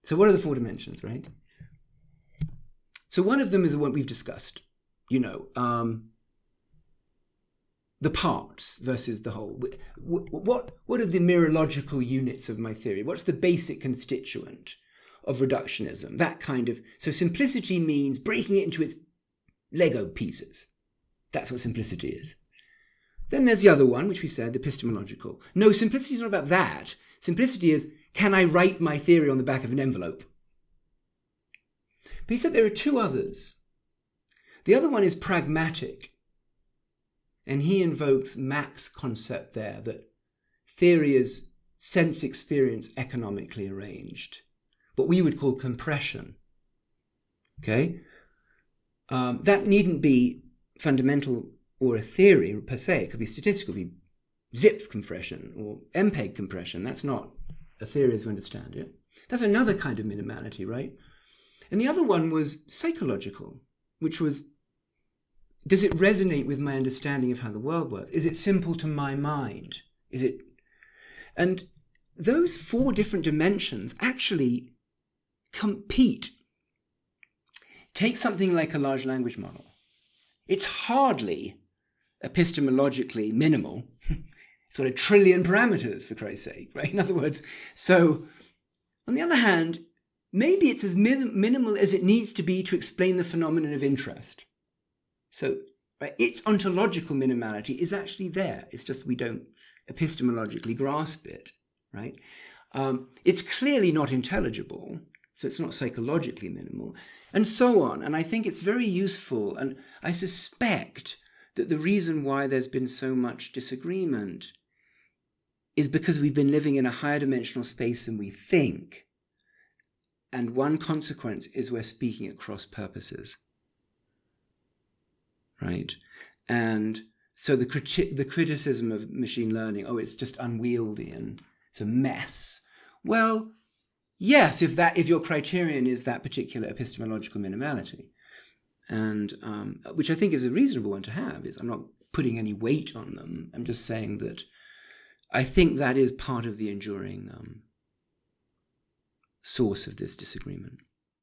So, what are the four dimensions, right? So one of them is the one we've discussed. You know, um, the parts versus the whole. What what are the mereological units of my theory? What's the basic constituent of reductionism? That kind of so simplicity means breaking it into its Lego pieces. That's what simplicity is. Then there's the other one, which we said, the epistemological. No, simplicity is not about that. Simplicity is can I write my theory on the back of an envelope? But he said there are two others. The other one is pragmatic. And he invokes Mach's concept there that theory is sense experience economically arranged, what we would call compression. Okay? Um, that needn't be fundamental or a theory per se. It could be statistical, could be zip compression or MPEG compression. That's not a theory as we understand it. That's another kind of minimality, right? And the other one was psychological, which was does it resonate with my understanding of how the world works? Is it simple to my mind? Is it. And those four different dimensions actually compete. Take something like a large language model. It's hardly epistemologically minimal. it's got a trillion parameters, for Christ's sake, right? In other words, so on the other hand, maybe it's as min- minimal as it needs to be to explain the phenomenon of interest. So right, its ontological minimality is actually there. It's just we don't epistemologically grasp it, right? Um, it's clearly not intelligible, so it's not psychologically minimal, and so on. And I think it's very useful, and I suspect that the reason why there's been so much disagreement is because we've been living in a higher dimensional space than we think. And one consequence is we're speaking at cross purposes. Right? And so the, criti- the criticism of machine learning, oh, it's just unwieldy and it's a mess. Well, yes, if that if your criterion is that particular epistemological minimality, and um, which I think is a reasonable one to have. Is I'm not putting any weight on them. I'm just saying that I think that is part of the enduring um, source of this disagreement.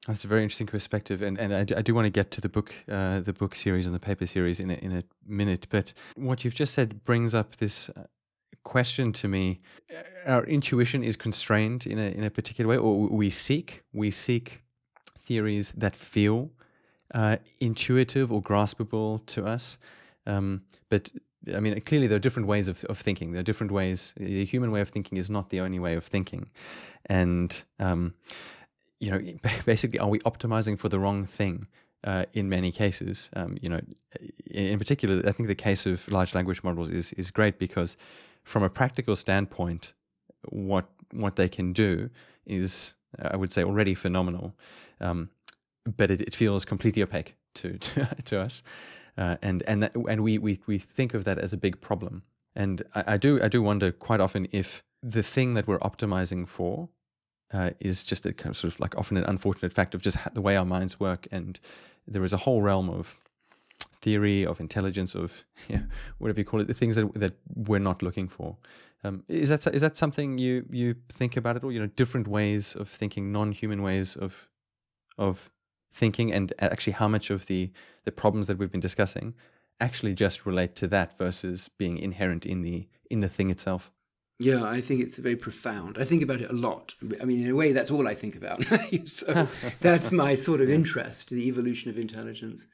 That's a very interesting perspective, and and I do, I do want to get to the book, uh, the book series and the paper series in a, in a minute. But what you've just said brings up this uh, question to me. Our intuition is constrained in a in a particular way, or we seek we seek theories that feel uh, intuitive or graspable to us. Um, but I mean, clearly there are different ways of, of thinking. There are different ways. The human way of thinking is not the only way of thinking, and um, you know, basically, are we optimizing for the wrong thing? Uh, in many cases, um, you know, in particular, I think the case of large language models is is great because, from a practical standpoint, what what they can do is, I would say, already phenomenal, um, but it, it, feels completely opaque to to, to us, uh, and and that, and we, we we think of that as a big problem, and I, I do I do wonder quite often if the thing that we're optimizing for uh, is just a kind of sort of like often an unfortunate fact of just the way our minds work. And there is a whole realm of theory, of intelligence, of yeah, whatever you call it, the things that that we're not looking for. Um, is that is that something you you think about at all? You know, different ways of thinking, non-human ways of of thinking, and actually how much of the the problems that we've been discussing actually just relate to that versus being inherent in the in the thing itself. Yeah, I think it's very profound. I think about it a lot. I mean, in a way, that's all I think about. so that's my sort of interest, the evolution of intelligence.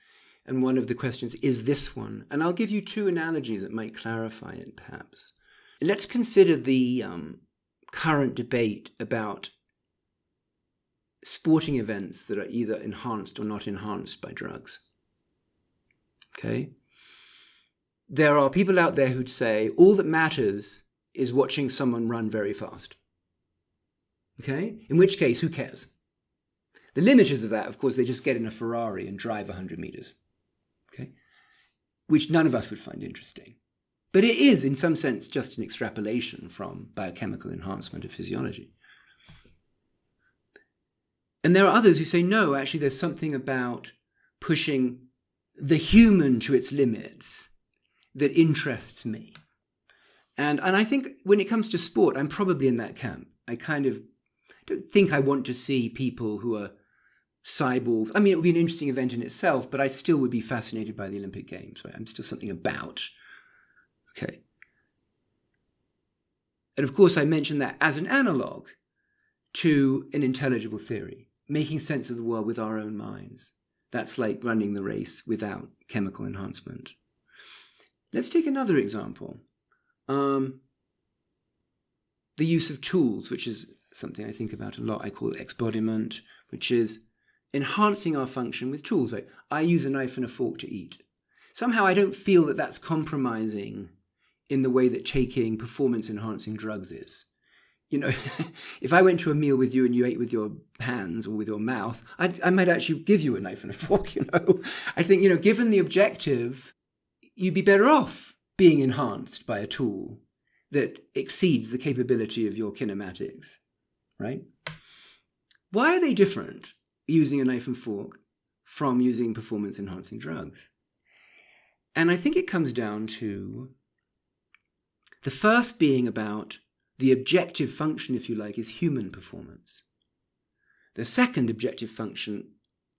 And one of the questions is this one. And I'll give you two analogies that might clarify it, perhaps. Let's consider the um, current debate about sporting events that are either enhanced or not enhanced by drugs. Okay? There are people out there who'd say all that matters is watching someone run very fast. Okay? In which case, who cares? The limiters of that, of course, they just get in a Ferrari and drive 100 meters. Okay? Which none of us would find interesting. But it is, in some sense, just an extrapolation from biochemical enhancement of physiology. And there are others who say, no, actually, there's something about pushing the human to its limits that interests me. And and I think when it comes to sport, I'm probably in that camp. I kind of don't think I want to see people who are cyborgs. I mean, it would be an interesting event in itself, but I still would be fascinated by the Olympic Games. Right? I'm still something about. Okay. And of course, I mention that as an analog to an intelligible theory, making sense of the world with our own minds. That's like running the race without chemical enhancement. Let's take another example. Um, the use of tools, which is something I think about a lot. I call it exbodiment, which is enhancing our function with tools. Like I use a knife and a fork to eat. Somehow I don't feel that that's compromising in the way that taking performance enhancing drugs is. You know, if I went to a meal with you and you ate with your hands or with your mouth, I'd, I might actually give you a knife and a fork, you know. I think, you know, given the objective, you'd be better off being enhanced by a tool that exceeds the capability of your kinematics, right? Why are they different using a knife and fork from using performance enhancing drugs? And I think it comes down to the first being about the objective function, if you like, is human performance. The second objective function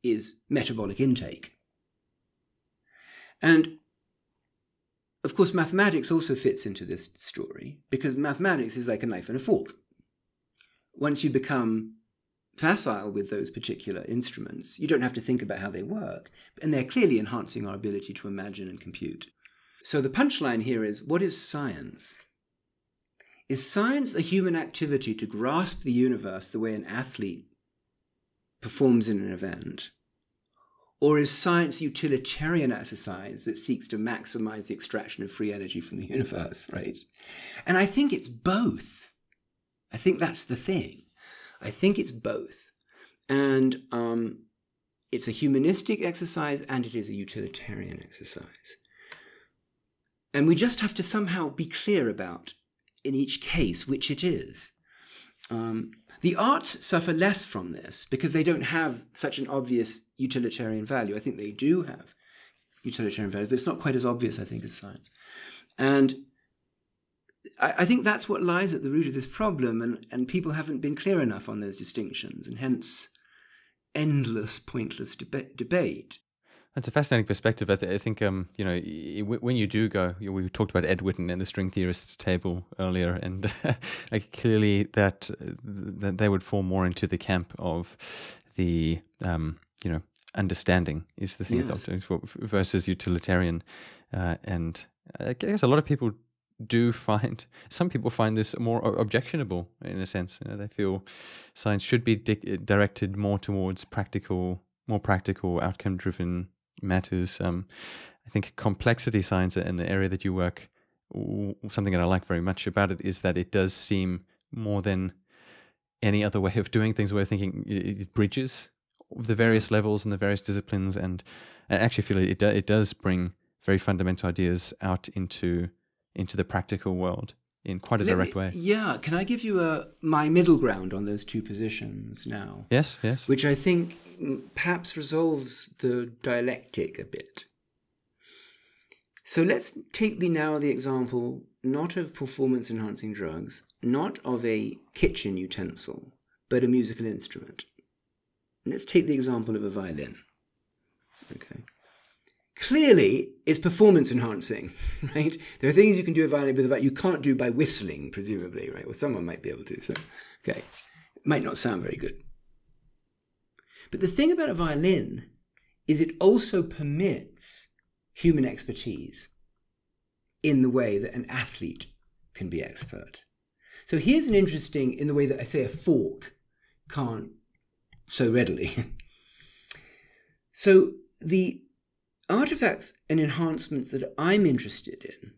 is metabolic intake. And of course, mathematics also fits into this story because mathematics is like a knife and a fork. Once you become facile with those particular instruments, you don't have to think about how they work, and they're clearly enhancing our ability to imagine and compute. So the punchline here is what is science? Is science a human activity to grasp the universe the way an athlete performs in an event? Or is science a utilitarian exercise that seeks to maximize the extraction of free energy from the universe, right? And I think it's both. I think that's the thing. I think it's both. And um, it's a humanistic exercise and it is a utilitarian exercise. And we just have to somehow be clear about, in each case, which it is. Um, the arts suffer less from this because they don't have such an obvious utilitarian value. I think they do have utilitarian value, but it's not quite as obvious, I think, as science. And I, I, think that's what lies at the root of this problem, and, and people haven't been clear enough on those distinctions, and hence endless, pointless deba- debate. That's a fascinating perspective. I, th- I think, um, you know, when you do go, you know, we talked about Ed Witten and the string theorists table earlier, and like clearly that that they would fall more into the camp of the, um, you know, understanding is the thing yes. versus utilitarian, uh, and I guess a lot of people do find some people find this more objectionable in a sense. You know, they feel science should be di- directed more towards practical, more practical, outcome-driven matters. Um, I think complexity science and the area that you work, something that I like very much about it is that it does seem more than any other way of doing things. We're thinking it bridges the various levels and the various disciplines, and I actually feel it do, it does bring very fundamental ideas out into into the practical world in quite a Let direct me, way. Yeah, can I give you a my middle ground on those two positions now? Yes, yes. Which I think perhaps resolves the dialectic a bit. So let's take the now the example not of performance enhancing drugs, not of a kitchen utensil, but a musical instrument. Let's take the example of a violin. Okay clearly it's performance enhancing, right? There are things you can do with violin with you can't do by whistling, presumably, right? Well, someone might be able to. So, okay, it might not sound very good. But the thing about a violin is it also permits human expertise in the way that an athlete can be expert. So here's an interesting, in the way that I say a fork can't so readily. so the artifacts and enhancements that I'm interested in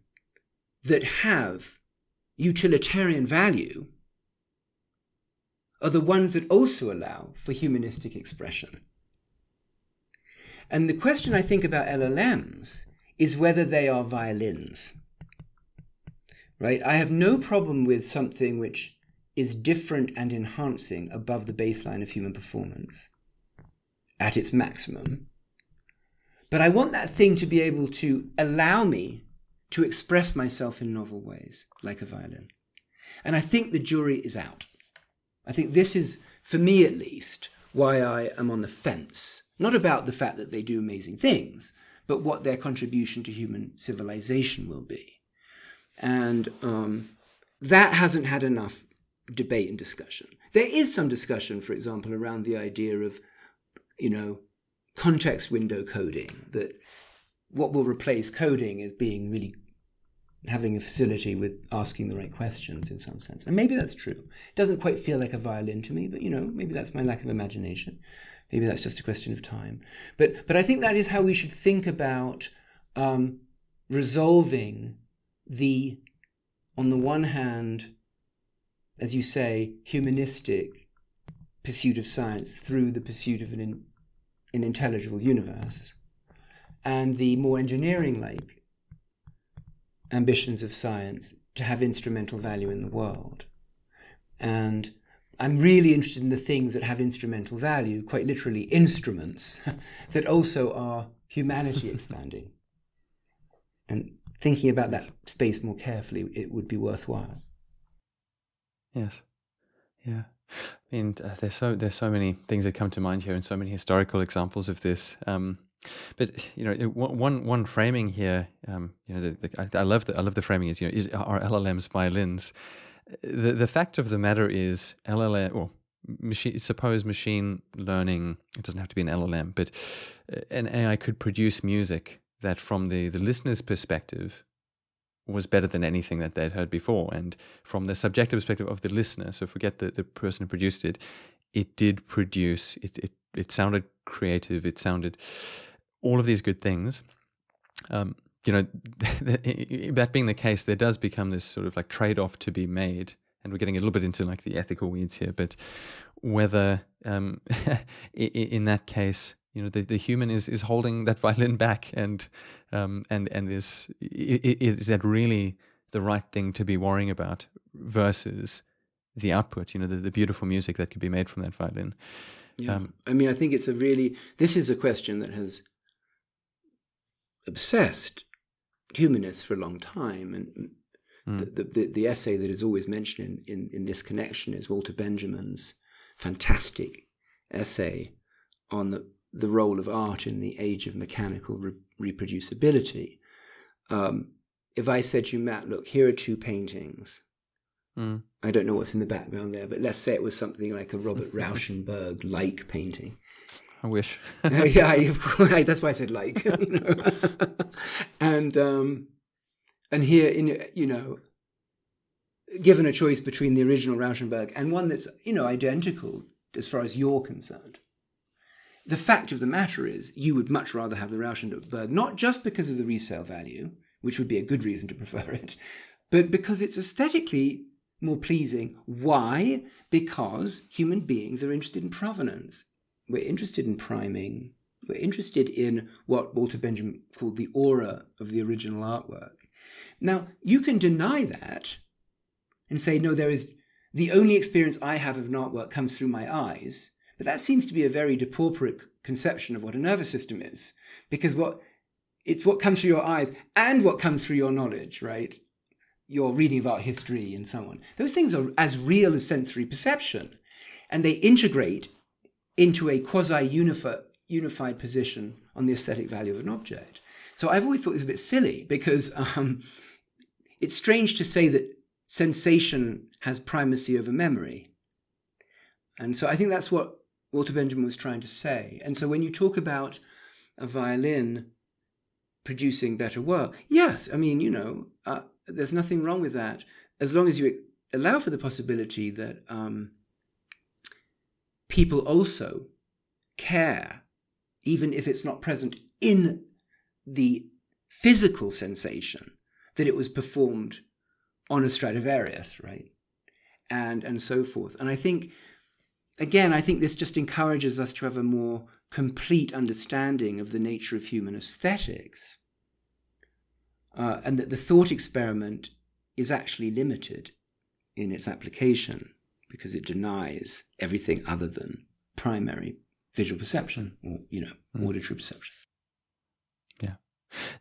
that have utilitarian value are the ones that also allow for humanistic expression. And the question I think about LLMs is whether they are violins. Right? I have no problem with something which is different and enhancing above the baseline of human performance at its maximum but I want that thing to be able to allow me to express myself in novel ways, like a violin. And I think the jury is out. I think this is, for me at least, why I am on the fence. Not about the fact that they do amazing things, but what their contribution to human civilization will be. And um, that hasn't had enough debate and discussion. There is some discussion, for example, around the idea of, you know, context window coding that what will replace coding is being really having a facility with asking the right questions in some sense. And maybe that's true. It doesn't quite feel like a violin to me, but you know, maybe that's my lack of imagination. Maybe that's just a question of time. But but I think that is how we should think about um, resolving the, on the one hand, as you say, humanistic pursuit of science through the pursuit of an in intelligible universe, and the more engineering like ambitions of science to have instrumental value in the world. And I'm really interested in the things that have instrumental value, quite literally instruments, that also are humanity expanding. And thinking about that space more carefully, it would be worthwhile. Yes. Yeah. I mean, uh, there's so there's so many things that come to mind here, and so many historical examples of this. Um, but you know, one one framing here, um, you know, the, the, I, I, love the I love the framing is you know, is are LLMs violins? The the fact of the matter is LLM or machine suppose machine learning it doesn't have to be an LLM, but uh, an AI could produce music that, from the the listener's perspective, was better than anything that they'd heard before. And from the subjective perspective of the listener, so forget the, the person who produced it, it did produce, it, it, it sounded creative, it sounded all of these good things. Um, you know, that being the case, there does become this sort of like trade off to be made. And we're getting a little bit into like the ethical weeds here, but whether um, in that case, you know the, the human is is holding that violin back and um, and and is is that really the right thing to be worrying about versus the output you know the, the beautiful music that could be made from that violin yeah um, i mean i think it's a really this is a question that has obsessed humanists for a long time and Mm. The, the, the, essay that is always mentioned in, in, in this connection is Walter Benjamin's fantastic essay on the, the role of art in the age of mechanical re- reproducibility. Um, if I said to you, Matt, look, here are two paintings. Mm. I don't know what's in the background there, but let's say it was something like a Robert Rauschenberg like painting. I wish. yeah, I, that's why I said like. You know? and um, and here, in you know, given a choice between the original Rauschenberg and one that's you know identical as far as you're concerned, the fact of the matter is you would much rather have the Rauschenberg, bird, not just because of the resale value, which would be a good reason to prefer it, but because it's aesthetically more pleasing. Why? Because human beings are interested in provenance. We're interested in priming. We're interested in what Walter Benjamin called the aura of the original artwork. Now, you can deny that and say, no, there is the only experience I have of an artwork comes through my eyes. But that seems to be a very depauperic conception of what a nervous system is, because what it's what comes through your eyes and what comes through your knowledge, right? Your reading of art history and so on. Those things are as real as sensory perception, and they integrate into a quasi unified position on the aesthetic value of an object. So I've always thought this a bit silly because um, it's strange to say that sensation has primacy over memory. And so I think that's what Walter Benjamin was trying to say. And so when you talk about a violin producing better work, yes, I mean, you know, uh, there's nothing wrong with that as long as you allow for the possibility that um, people also care, even if it's not present in the physical sensation that it was performed on a Stradivarius, right? And and so forth. And I think again, I think this just encourages us to have a more complete understanding of the nature of human aesthetics. Uh, and that the thought experiment is actually limited in its application because it denies everything other than primary visual perception or, you know, mm. auditory perception. Yeah.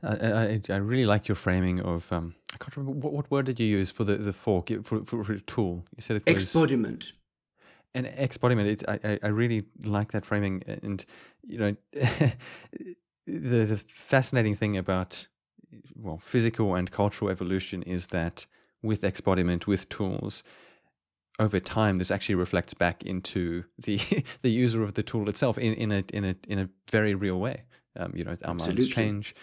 I, I, really like your framing of um, I can't remember what, what word did you use for the, the fork for, for, for tool. You said it was exbodiment. An exbodiment. It, I I really like that framing, and you know, the the fascinating thing about well physical and cultural evolution is that with exbodiment with tools over time this actually reflects back into the the user of the tool itself in, in a in a in a very real way um, you know our Absolutely. minds change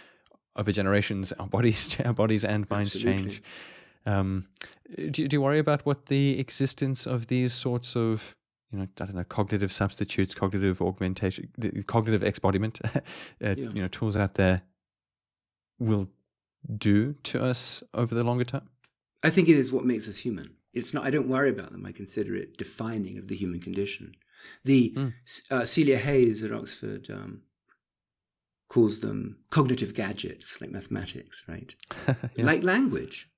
over generations, our bodies, our bodies and minds Absolutely. change. Um, do, do you worry about what the existence of these sorts of you know, I don't know, cognitive substitutes, cognitive augmentation, the cognitive exbodiment, uh, yeah. you know, tools out there will do to us over the longer term? I think it is what makes us human. It's not. I don't worry about them. I consider it defining of the human condition. The mm. uh, Cecilia Heyes at Oxford um, calls them cognitive gadgets like mathematics, right? yes. Like language.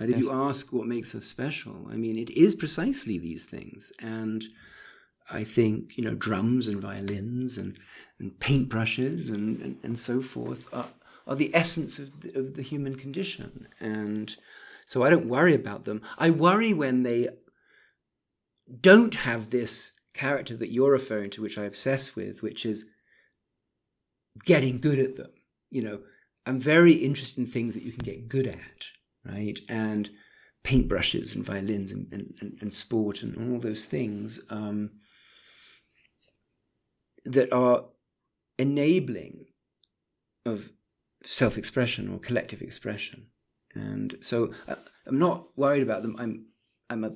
Right? If yes. you ask what makes us special, I mean, it is precisely these things. And I think, you know, drums and violins and, and paintbrushes and, and, and so forth are, are the essence of the, of the human condition. And so I don't worry about them. I worry when they don't have this character that you're referring to, which I obsess with, which is getting good at them. You know, I'm very interested in things that you can get good at, right? And paintbrushes and violins and, and, and, sport and all those things um, that are enabling of self expression or collective expression. And so uh, I'm not worried about them. I'm I'm a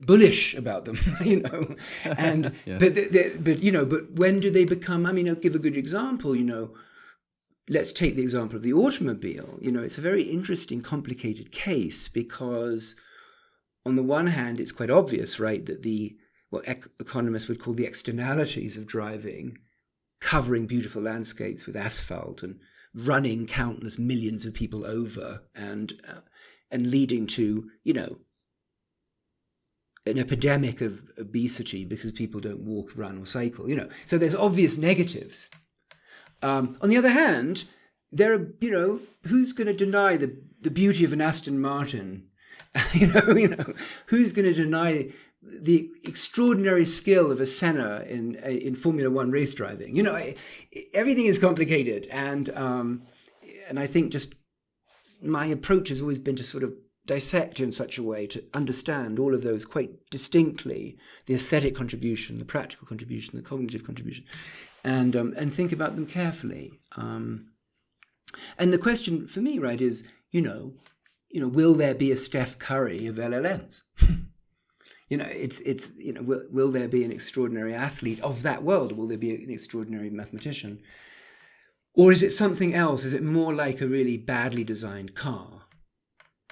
bullish about them, you know. And yes. but but you know, but when do they become? I mean, I'll give a good example. You know, let's take the example of the automobile. You know, it's a very interesting, complicated case because, on the one hand, it's quite obvious, right, that the what ec- economists would call the externalities of driving, covering beautiful landscapes with asphalt and running countless millions of people over and uh, and leading to you know an epidemic of obesity because people don't walk, run, or cycle. You know, so there's obvious negatives. Um, on the other hand, there are, you know, who's going to deny the, the beauty of an Aston Martin? you know, you know, who's going to deny the extraordinary skill of a Senna in in Formula One race driving? You know, everything is complicated, and um, and I think just my approach has always been to sort of dissect in such a way to understand all of those quite distinctly the aesthetic contribution, the practical contribution, the cognitive contribution, and um, and think about them carefully. Um, and the question for me, right, is you know, you know, will there be a Steph Curry of LLMs? you know, it's it's you know, will, will there be an extraordinary athlete of that world? Will there be an extraordinary mathematician? Or is it something else? Is it more like a really badly designed car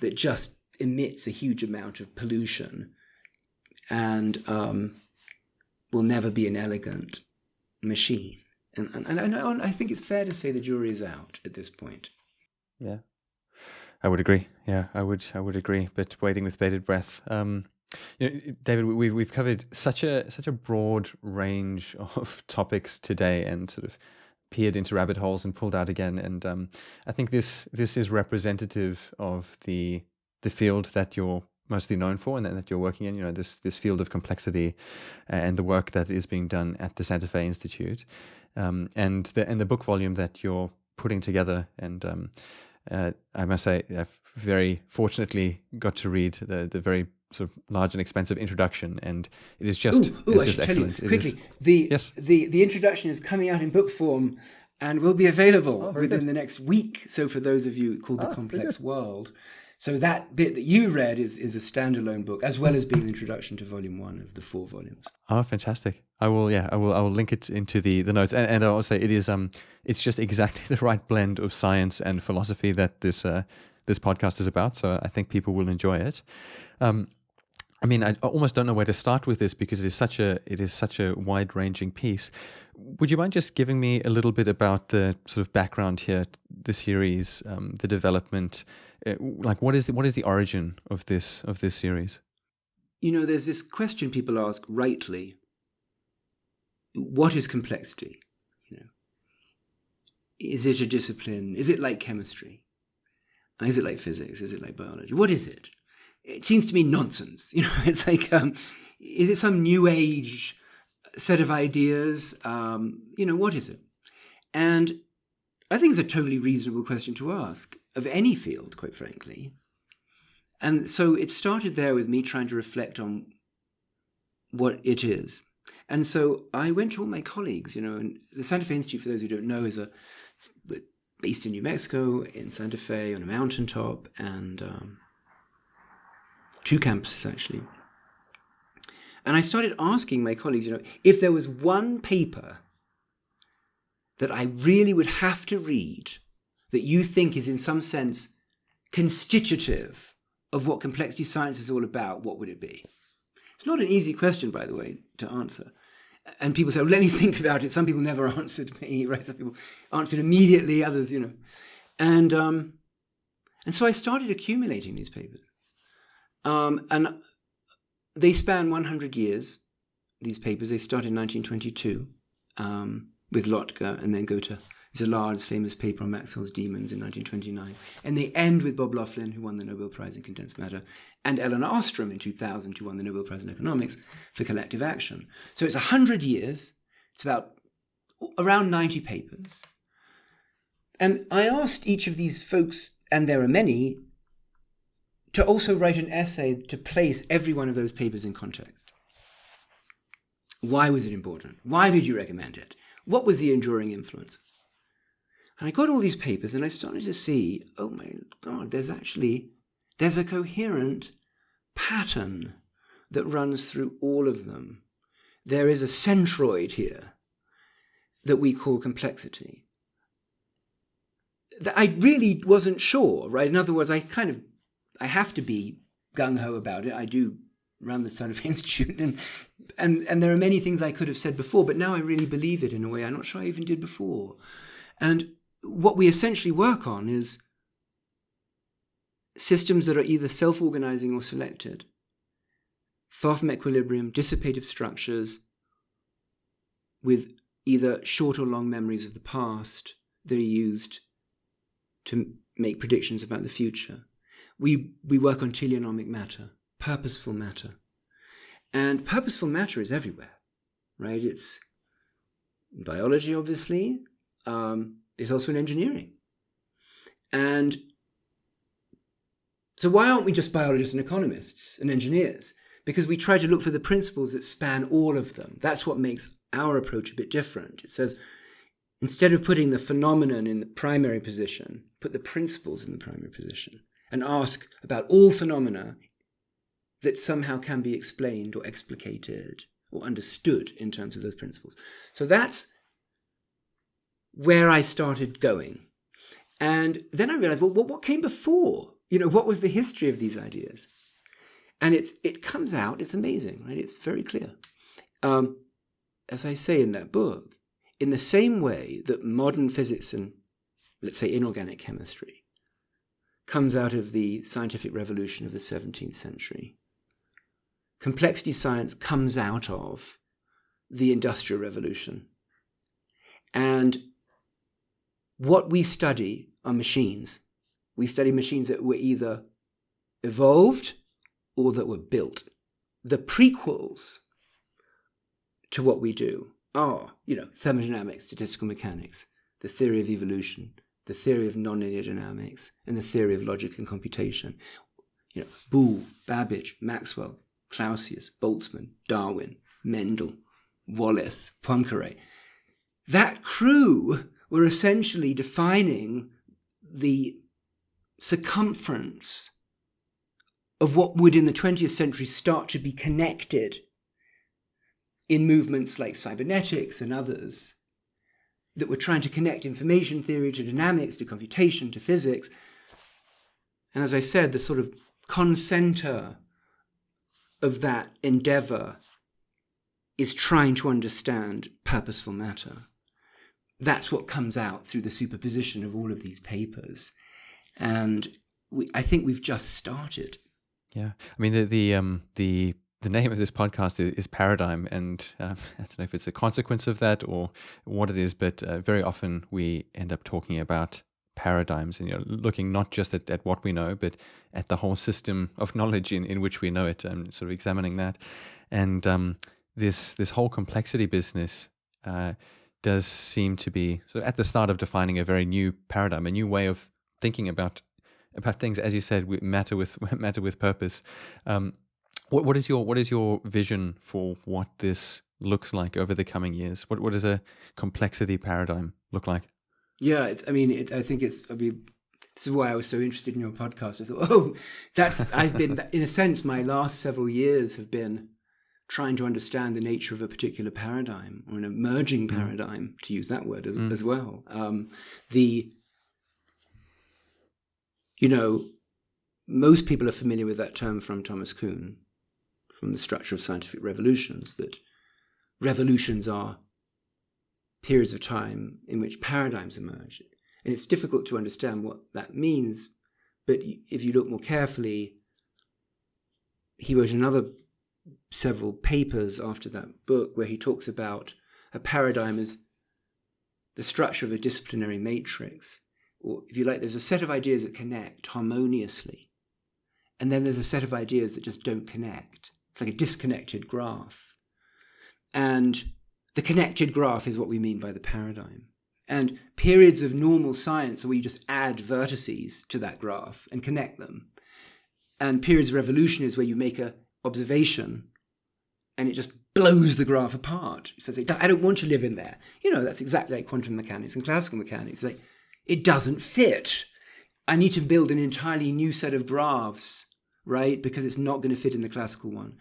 that just emits a huge amount of pollution and um, will never be an elegant machine? And, and, and I, I think it's fair to say the jury is out at this point. Yeah, I would agree. Yeah, I would. I would agree. But waiting with bated breath. Um, you know, David, we've we've covered such a such a broad range of topics today, and sort of peered into rabbit holes and pulled out again. And um, I think this this is representative of the the field that you're mostly known for and that you're working in. You know, this this field of complexity and the work that is being done at the Santa Fe Institute, um, and the and the book volume that you're putting together. And um, uh, I must say, I've very fortunately got to read the the very sort of large and expensive introduction, and it is just ooh, ooh, it's just excellent. You, quickly, the yes. the the introduction is coming out in book form and will be available oh, within good. the next week. So for those of you called oh, the Complex World. So that bit that you read is, is a standalone book, as well as being the introduction to volume one of the four volumes. Oh, fantastic! I will, yeah, I will, I will link it into the, the notes, and, and I'll say it is, um, it's just exactly the right blend of science and philosophy that this, uh, this podcast is about. So I think people will enjoy it. Um, I mean, I almost don't know where to start with this because it is such a it is such a wide ranging piece. Would you mind just giving me a little bit about the sort of background here, the series, um, the development, like what is the, what is the origin of this of this series? You know, there's this question people ask rightly: What is complexity? You know, is it a discipline? Is it like chemistry? Is it like physics? Is it like biology? What is it? it seems to me nonsense. You know, it's like, um, is it some new age set of ideas? Um, you know, what is it? And I think it's a totally reasonable question to ask of any field, quite frankly. And so it started there with me trying to reflect on what it is. And so I went to all my colleagues, you know, and the Santa Fe Institute, for those who don't know, is a based in New Mexico, in Santa Fe, on a mountaintop, and um, two campuses actually. And I started asking my colleagues, you know, if there was one paper that I really would have to read that you think is in some sense constitutive of what complexity science is all about, what would it be? It's not an easy question, by the way, to answer. And people say, well, let me think about it. Some people never answered me, right? Some people answered immediately, others, you know. And, um, and so I started accumulating these papers. Um, and they span 100 years, these papers. They start in 1922 um, with Lotka and then go to Szilard's famous paper on Maxwell's demons in 1929. And they end with Bob Laughlin, who won the Nobel Prize in Condensed Matter, and Elinor Ostrom in 2000, who won the Nobel Prize in Economics for collective action. So it's 100 years. It's about around 90 papers. And I asked each of these folks, and there are many, to also write an essay to place every one of those papers in context. Why was it important? Why did you recommend it? What was the enduring influence? And I got all these papers and I started to see, oh my God, there's actually, there's a coherent pattern that runs through all of them. There is a centroid here that we call complexity. That I really wasn't sure, right? In other words, I kind of I have to be gung ho about it. I do run the Santa Fe Institute, and, and and there are many things I could have said before, but now I really believe it in a way I'm not sure I even did before. And what we essentially work on is systems that are either self-organizing or selected, far from equilibrium, dissipative structures with either short or long memories of the past that are used to make predictions about the future. We, we work on teleonomic matter, purposeful matter. And purposeful matter is everywhere, right? It's biology, obviously. Um, it's also in engineering. And so, why aren't we just biologists and economists and engineers? Because we try to look for the principles that span all of them. That's what makes our approach a bit different. It says, instead of putting the phenomenon in the primary position, put the principles in the primary position and ask about all phenomena that somehow can be explained or explicated or understood in terms of those principles. So that's where I started going. And then I realized, well, what, came before? You know, what was the history of these ideas? And it's it comes out, it's amazing, right? It's very clear. Um, as I say in that book, in the same way that modern physics and, let's say, inorganic chemistry comes out of the scientific revolution of the 17th century, complexity science comes out of the Industrial Revolution. And what we study are machines. We study machines that were either evolved or that were built. The prequels to what we do are, you know, thermodynamics, statistical mechanics, the theory of evolution, the theory of nonlinear dynamics, and the theory of logic and computation. You know, Boole, Babbage, Maxwell, Clausius, Boltzmann, Darwin, Mendel, Wallace, Poincare. That crew were essentially defining the circumference of what would in the 20th century start to be connected in movements like cybernetics and others that were trying to connect information theory to dynamics, to computation, to physics. And as I said, the sort of concenter of that endeavor is trying to understand purposeful matter. That's what comes out through the superposition of all of these papers. And we, I think we've just started. Yeah. I mean, the, the, um, the, the name of this podcast is, is Paradigm, and uh, I don't know if it's a consequence of that or what it is, but uh, very often we end up talking about paradigms and you know, looking not just at, at what we know, but at the whole system of knowledge in, in which we know it, and sort of examining that. And um, this this whole complexity business uh, does seem to be so at the start of defining a very new paradigm, a new way of thinking about about things, as you said, matter with matter with purpose. Um, what what is your what is your vision for what this looks like over the coming years? What what does a complexity paradigm look like? Yeah, it's. I mean, it, I think it's. I mean, this is why I was so interested in your podcast. I thought, oh, that's. I've been, in a sense, my last several years have been trying to understand the nature of a particular paradigm or an emerging mm. paradigm, to use that word as, mm. as well. Um, the, you know, most people are familiar with that term from Thomas Kuhn, from the structure of scientific revolutions, that revolutions are periods of time in which paradigms emerge. And it's difficult to understand what that means, but if you look more carefully, he wrote another several papers after that book where he talks about a paradigm as the structure of a disciplinary matrix. Or, if you like, there's a set of ideas that connect harmoniously, and then there's a set of ideas that just don't connect. It's like a disconnected graph. And the connected graph is what we mean by the paradigm. And periods of normal science are where you just add vertices to that graph and connect them. And periods of revolution is where you make a observation and it just blows the graph apart. It says, I don't want to live in there. You know, that's exactly like quantum mechanics and classical mechanics. Like, it doesn't fit. I need to build an entirely new set of graphs, right? Because it's not going to fit in the classical one.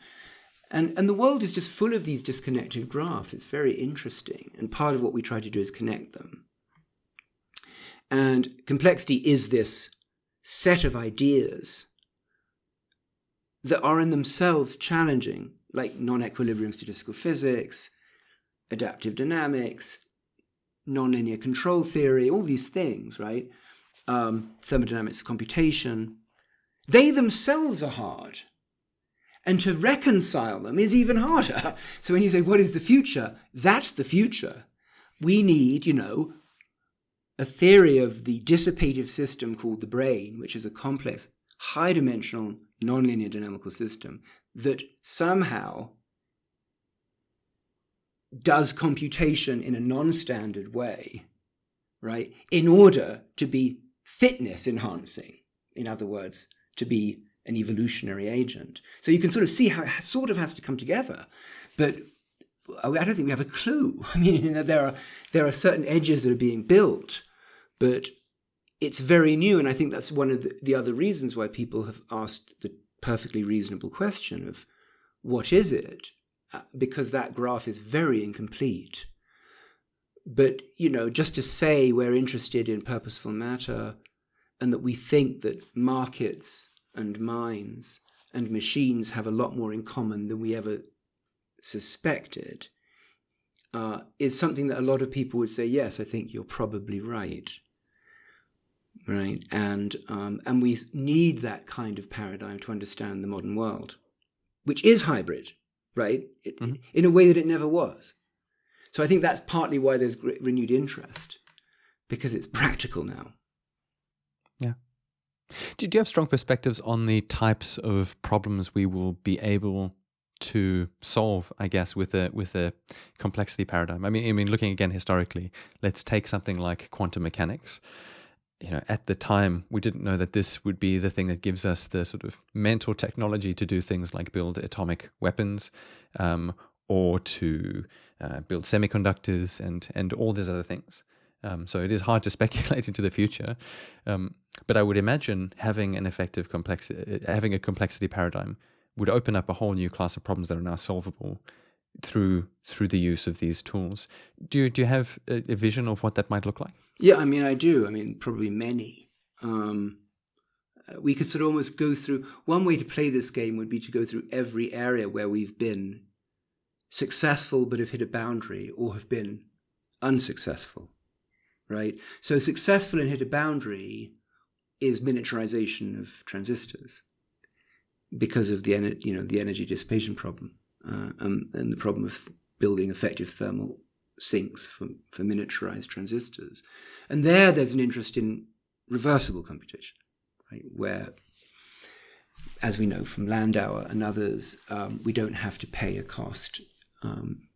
And, and the world is just full of these disconnected graphs. It's very interesting. And part of what we try to do is connect them. And complexity is this set of ideas that are in themselves challenging, like non equilibrium statistical physics, adaptive dynamics, nonlinear control theory, all these things, right? Um, thermodynamics of computation. They themselves are hard. And to reconcile them is even harder. So when you say, what is the future? That's the future. We need, you know, a theory of the dissipative system called the brain, which is a complex, high dimensional, nonlinear dynamical system that somehow does computation in a non standard way, right, in order to be fitness enhancing. In other words, to be an evolutionary agent. So you can sort of see how it sort of has to come together. But uh, I don't think we have a clue. I mean, you know, there are there are certain edges that are being built, but it's very new, and I think that's one of the, the other reasons why people have asked the perfectly reasonable question of what is it, uh, because that graph is very incomplete. But you know, just to say we're interested in purposeful matter, and that we think that markets and minds and machines have a lot more in common than we ever suspected uh, is something that a lot of people would say, yes, I think you're probably right. Right, and um, and we need that kind of paradigm to understand the modern world, which is hybrid, right? It, mm-hmm. In a way that it never was. So I think that's partly why there's renewed interest, because it's practical now. Yeah. Do, do you have strong perspectives on the types of problems we will be able to solve, I guess, with a with a complexity paradigm? I mean, I mean, looking again historically, let's take something like quantum mechanics. You know, at the time, we didn't know that this would be the thing that gives us the sort of mental technology to do things like build atomic weapons, um, or to uh, build semiconductors and and all these other things. Um, so it is hard to speculate into the future, um, but I would imagine having an effective complexity, uh, having a complexity paradigm, would open up a whole new class of problems that are now solvable through through the use of these tools. Do you, do you have a, a vision of what that might look like? Yeah, I mean, I do. I mean, probably many. Um, we could sort of almost go through. One way to play this game would be to go through every area where we've been successful but have hit a boundary, or have been unsuccessful right? So successful and hit a boundary is miniaturization of transistors because of the you know the energy dissipation problem uh, um, and the problem of building effective thermal sinks for, for miniaturized transistors. And there, there's an interest in reversible computation, right? Where, as we know from Landauer and others, um, we don't have to pay a cost um,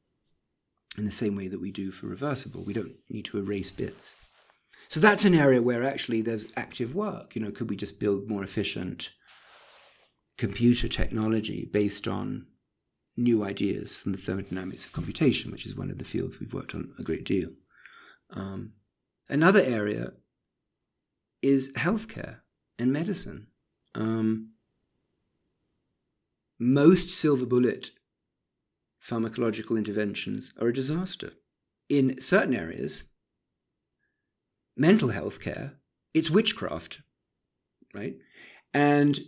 in the same way that we do for reversible. We don't need to erase bits. So that's an area where actually there's active work. You know, could we just build more efficient computer technology based on new ideas from the thermodynamics of computation, which is one of the fields we've worked on a great deal. Um, another area is healthcare and medicine. Um, most silver bullet pharmacological interventions are a disaster. In certain areas, mental health care, it's witchcraft, right? And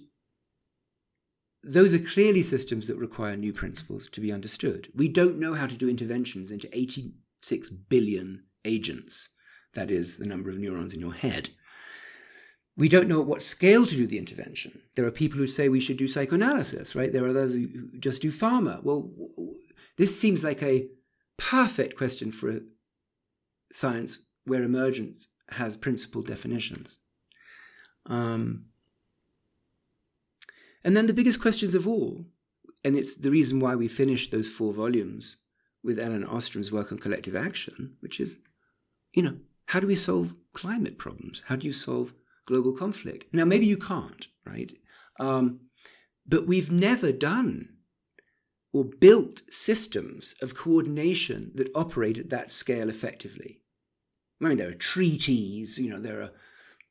those are clearly systems that require new principles to be understood. We don't know how to do interventions into 86 billion agents, that is, the number of neurons in your head. We don't know at what scale to do the intervention. There are people who say we should do psychoanalysis, right? There are others who just do pharma. Well, this seems like a perfect question for a science where emergence has principal definitions. Um, and then the biggest questions of all, and it's the reason why we finished those four volumes with Elinor Ostrom's work on collective action, which is, you know, how do we solve climate problems? How do you solve global conflict? Now, maybe you can't, right? Um, but we've never done or built systems of coordination that operate at that scale effectively. I mean, there are treaties, you know, there are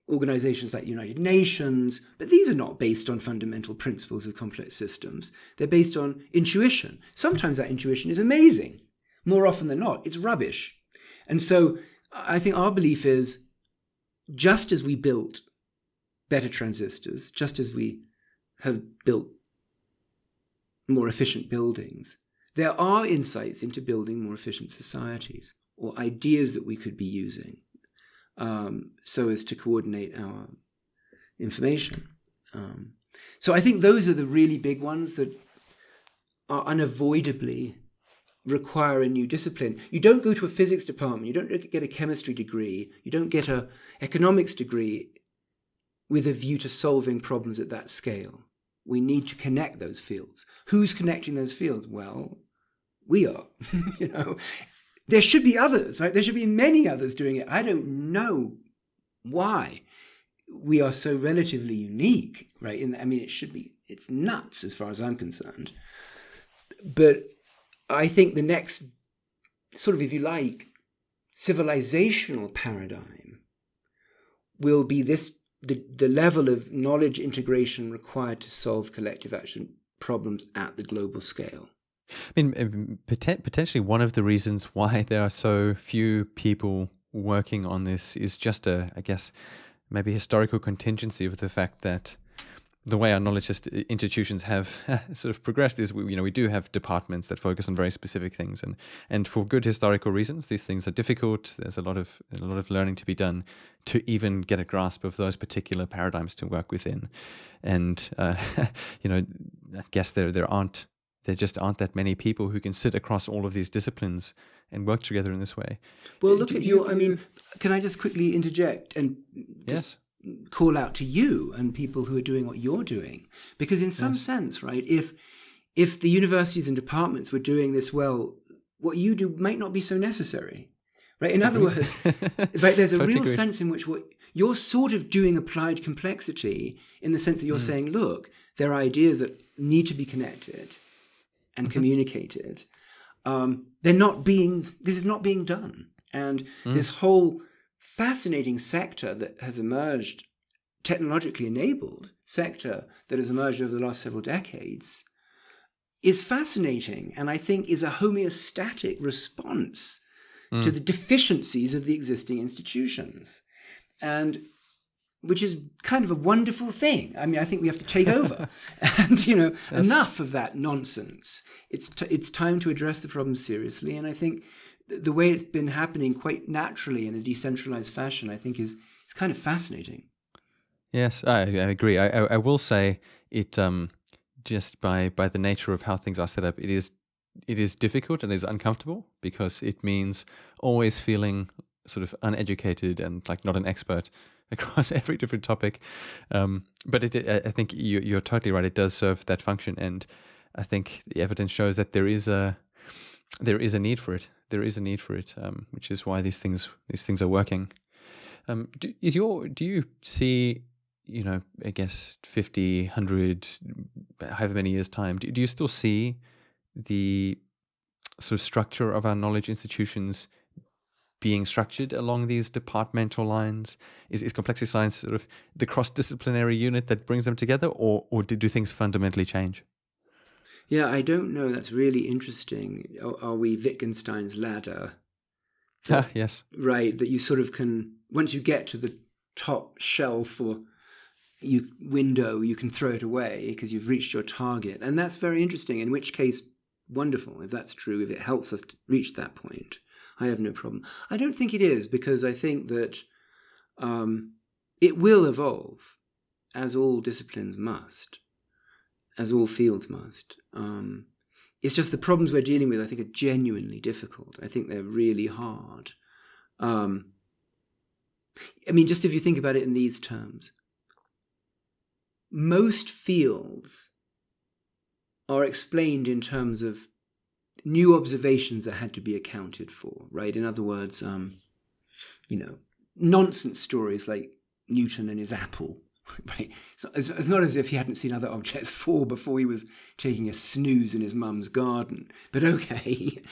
organizations like the United Nations, but these are not based on fundamental principles of complex systems. They're based on intuition. Sometimes that intuition is amazing. More often than not, it's rubbish. And so I think our belief is just as we built better transistors, just as we have built more efficient buildings, there are insights into building more efficient societies or ideas that we could be using um, so as to coordinate our information. Um, so I think those are the really big ones that are unavoidably require a new discipline. You don't go to a physics department, you don't get a chemistry degree, you don't get a economics degree with a view to solving problems at that scale. We need to connect those fields. Who's connecting those fields? Well, we are. you know, there should be others, right? There should be many others doing it. I don't know why we are so relatively unique, right? In, I mean, it should be. It's nuts as far as I'm concerned. But I think the next sort of, if you like, civilizational paradigm will be this the, the level of knowledge integration required to solve collective action problems at the global scale. I mean, potentially one of the reasons why there are so few people working on this is just a, I guess, maybe historical contingency of the fact that the way our knowledge institutions have sort of progressed is we, you know we do have departments that focus on very specific things. And and for good historical reasons these things are difficult. There's a lot of a lot of learning to be done to even get a grasp of those particular paradigms to work within. And uh, you know I guess there there aren't there just aren't that many people who can sit across all of these disciplines and work together in this way. Well, look Do at you. I mean, can I just quickly interject and yes call out to you and people who are doing what you're doing because in some yes. sense right if if the universities and departments were doing this well what you do might not be so necessary right in other words right there's a totally real agree. sense in which what you're sort of doing applied complexity in the sense that you're mm. saying look there are ideas that need to be connected and mm-hmm. communicated um, they're not being this is not being done and mm. this whole fascinating sector that has emerged, technologically enabled sector that has emerged over the last several decades, is fascinating and I think is a homeostatic response mm. to the deficiencies of the existing institutions. And which is kind of a wonderful thing. I mean, I think we have to take over, and you know, yes. enough of that nonsense. It's t- it's time to address the problem seriously, and I think the way it's been happening quite naturally in a decentralized fashion, I think is is kind of fascinating. Yes, I, I agree. I, I, I, will say it um, just by by the nature of how things are set up, it is it is difficult and is uncomfortable because it means always feeling sort of uneducated and like not an expert across every different topic. Um, but it, I think you, you're totally right. It does serve that function, and I think the evidence shows that there is a there is a need for it there is a need for it, um, which is why these things these things are working. Um, do, is your do you see you know I guess 50, 100, however many years time? Do, do you still see the sort of structure of our knowledge institutions being structured along these departmental lines? Is, is complexity science sort of the cross disciplinary unit that brings them together, or, or do, do things fundamentally change? Yeah, I don't know. That's really interesting. Are, are we Wittgenstein's ladder? ah, yes. Right, that you sort of can, once you get to the top shelf or you window, you can throw it away because you've reached your target. And that's very interesting, in which case, wonderful. If that's true, if it helps us reach that point, I have no problem. I don't think it is because I think that um, it will evolve, as all disciplines must as all fields must. Um, it's just the problems we're dealing with, I think, are genuinely difficult. I think they're really hard. Um, I mean, just if you think about it in these terms, most fields are explained in terms of new observations that had to be accounted for, right? In other words, um, you know, nonsense stories like Newton and his apple right? So it's, it's not as if he hadn't seen other objects fall before he was taking a snooze in his mum's garden. But okay.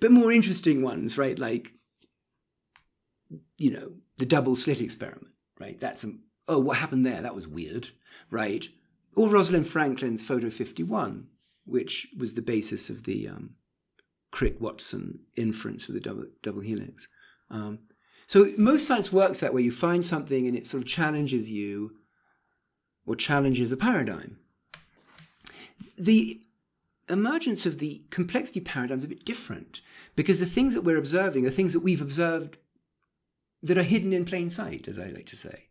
but more interesting ones, right? Like, you know, the double slit experiment, right? That's a, oh, what happened there? That was weird, right? Or Rosalind Franklin's photo 51, which was the basis of the um, Crick Watson inference of the double, double helix. Um, so most science works that way. You find something and it sort of challenges you or challenges a paradigm. The emergence of the complexity paradigm is a bit different because the things that we're observing are things that we've observed that are hidden in plain sight, as I like to say.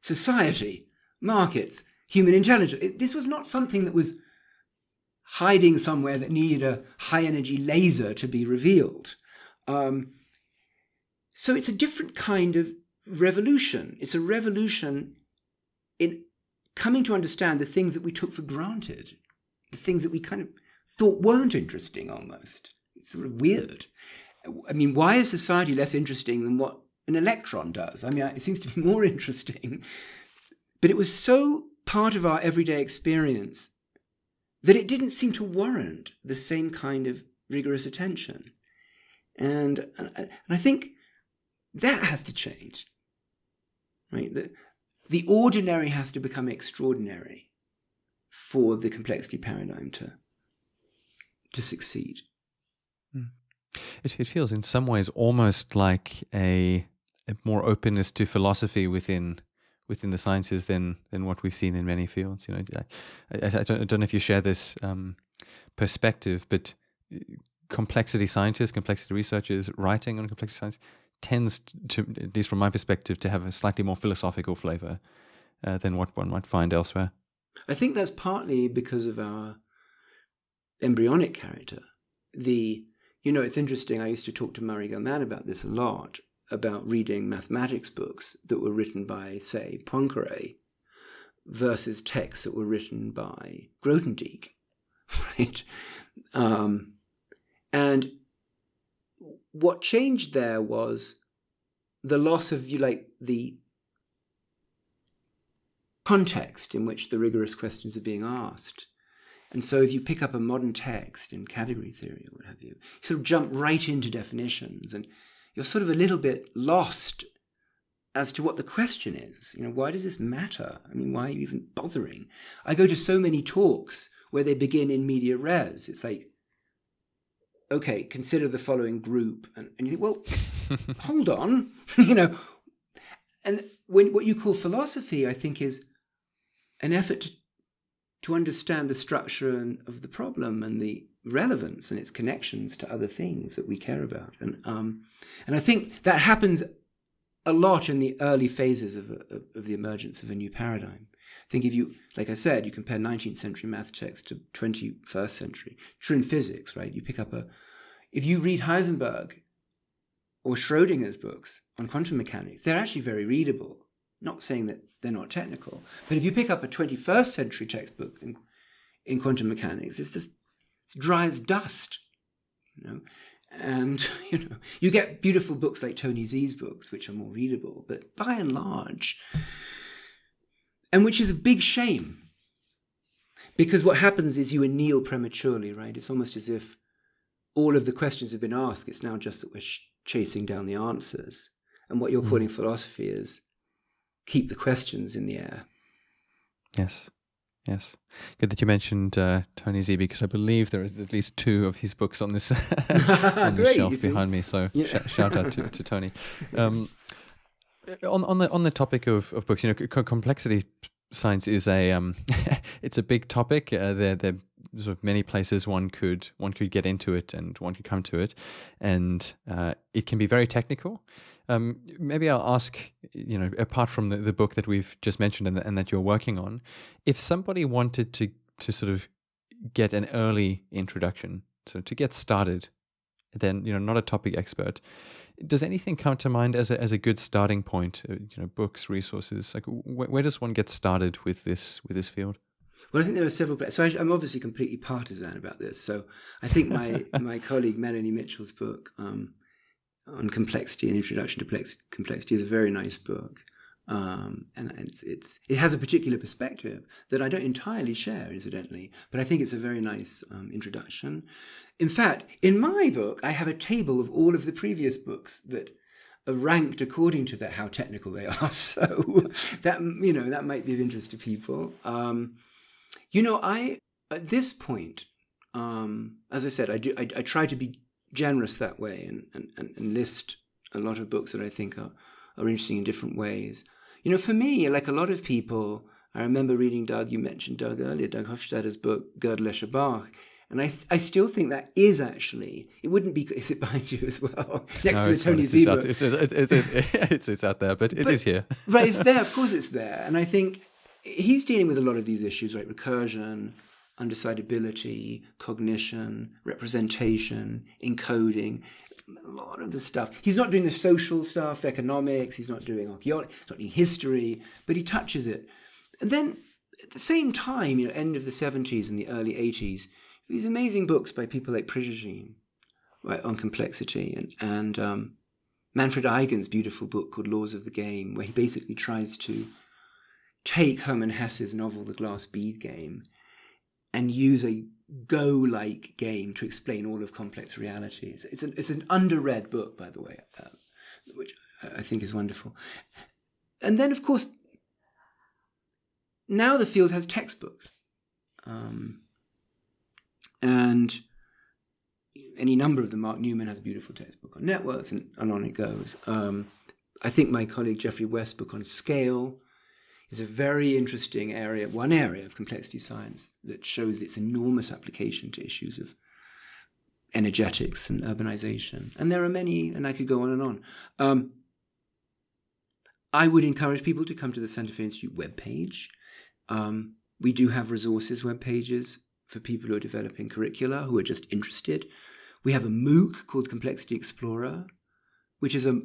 Society, markets, human intelligence. This was not something that was hiding somewhere that needed a high energy laser to be revealed. Um, so it's a different kind of revolution. It's a revolution in coming to understand the things that we took for granted, the things that we kind of thought weren't interesting almost. It's sort of weird. I mean, why is society less interesting than what an electron does? I mean, it seems to be more interesting. But it was so part of our everyday experience that it didn't seem to warrant the same kind of rigorous attention. And, and I think that has to change. Right? The, the ordinary has to become extraordinary for the complexity paradigm to, to succeed. Mm. It, it feels in some ways almost like a, a more openness to philosophy within within the sciences than than what we've seen in many fields. You know, I, I, don't, I don't, know if you share this um, perspective, but uh, complexity scientists, complexity researchers, writing on complexity science tends to, at least from my perspective, to have a slightly more philosophical flavor uh, than what one might find elsewhere. I think that's partly because of our embryonic character. The you know, it's interesting. I used to talk to Murray Gell-Mann about this a lot about reading mathematics books that were written by, say, Poincare versus texts that were written by Grothendieck, right? Um, and what changed there was the loss of, you like, the context in which the rigorous questions are being asked. And so if you pick up a modern text in category theory or what have you, you sort of jump right into definitions and you're sort of a little bit lost as to what the question is. You know, why does this matter? I mean, why are you even bothering? I go to so many talks where they begin in media res. It's like, okay, consider the following group. And, and you think, well, hold on, you know. And when what you call philosophy, I think, is an effort to, to understand the structure and, of the problem and the relevance and its connections to other things that we care about. And um, and I think that happens a lot in the early phases of, of, the emergence of a new paradigm. I think if you, like I said, you compare 19th century math texts to 21st century. True in physics, right? You pick up a, if you read Heisenberg or Schrodinger's books on quantum mechanics, they're actually very readable. Not saying that they're not technical, but if you pick up a 21st century textbook in, in quantum mechanics, it's just it's dry as dust, you know. And you know, you get beautiful books like Tony Zee's books, which are more readable, but by and large, and which is a big shame. Because what happens is you anneal prematurely, right? It's almost as if all of the questions have been asked. It's now just that we're sh- chasing down the answers. And what you're mm. calling philosophy is keep the questions in the air. Yes. Yes, good that you mentioned uh, Tony Zee because I believe there is at least two of his books on this on the shelf behind me. So yeah. sh- shout out to, to Tony. Um, on on the on the topic of, of books, you know, c- complexity science is a um, it's a big topic. Uh, there there sort of many places one could one could get into it and one could come to it, and uh, it can be very technical. Um, maybe I'll ask, you know, apart from the, the book that we've just mentioned and, and that you're working on, if somebody wanted to to sort of get an early introduction, so to get started, then you know, not a topic expert, does anything come to mind as a as a good starting point? Uh, you know, books, resources. Like, wh- where does one get started with this with this field? Well, I think there are several. So I, am obviously completely partisan about this. So I think my my colleague Melanie Mitchell's book, um, on complexity and introduction to complexity is a very nice book. Um, and it's, it's, it has a particular perspective that I don't entirely share, incidentally, but I think it's a very nice um, introduction. In fact, in my book, I have a table of all of the previous books that are ranked according to that, how technical they are. So that you know that might be of interest to people. Um, you know, I at this point, um, as I said, I do I, I try to be generous that way and, and, and list a lot of books that I think are, are interesting in different ways. You know, for me, like a lot of people, I remember reading Doug, you mentioned Doug earlier, Doug Hofstadter's book, Gödel Bach. And I, I still think that is actually, it wouldn't be, is it behind you as well? Next no, to the Tony Zee book. It's, it's, it's, it's, it's, out there, but it but, is here. right, it's there, of course it's there. And I think he's dealing with a lot of these issues, right? Recursion, undecidability, cognition, representation, encoding, a lot of the stuff. He's not doing the social stuff, economics, he's not doing archaeology, he's not doing history, but he touches it. And then at the same time, you know, end of the 70s and the early 80s, these amazing books by people like Prigogine, right, on complexity, and, and um, Manfred Eigen's beautiful book called Laws of the Game, where he basically tries to take Hermann Hesse's novel The Glass Bead Game and use a Go-like game to explain all of complex realities. It's an, it's an underread book, by the way, uh, which I think is wonderful. And then, of course, now the field has textbooks. Um, and any number of them. Mark Newman has a beautiful textbook on networks, and, and on it goes. Um, I think my colleague Geoffrey West's book on scale is a very interesting area, one area of complexity science that shows its enormous application to issues of energetics and urbanization. And there are many, and I could go on and on. Um, I would encourage people to come to the Santa Fe Institute webpage. Um, we do have resources web pages for people who are developing curricula who are just interested. We have a MOOC called Complexity Explorer, which is a,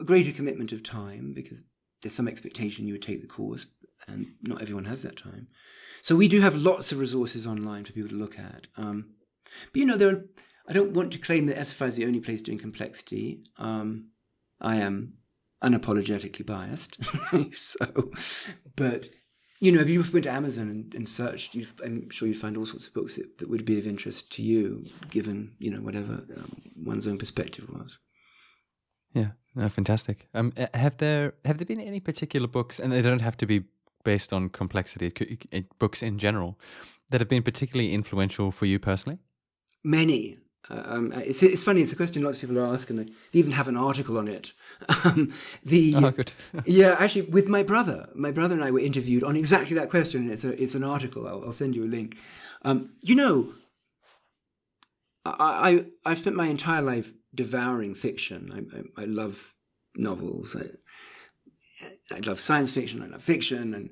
a greater commitment of time because there's some expectation you would take the course, and not everyone has that time. So we do have lots of resources online for people to look at. Um, but you know, there are, I don't want to claim that SFI is the only place doing complexity. Um, I am unapologetically biased, so, but you know, if you went to Amazon and, and searched, I'm sure you'd find all sorts of books that, that, would be of interest to you, given you know whatever um, one's own perspective was. Yeah, no, fantastic. Um, have there have there been any particular books, and they don't have to be based on complexity, books in general, that have been particularly influential for you personally? Many. Uh, um, it's, it's funny. It's a question lots of people are asking. They even have an article on it. Um, the oh, good. yeah, actually, with my brother, my brother and I were interviewed on exactly that question. And it's a, it's an article. I'll, I'll send you a link. Um, you know, I, I I've spent my entire life devouring fiction. I, I, I love novels. I, I love science fiction. I love fiction, and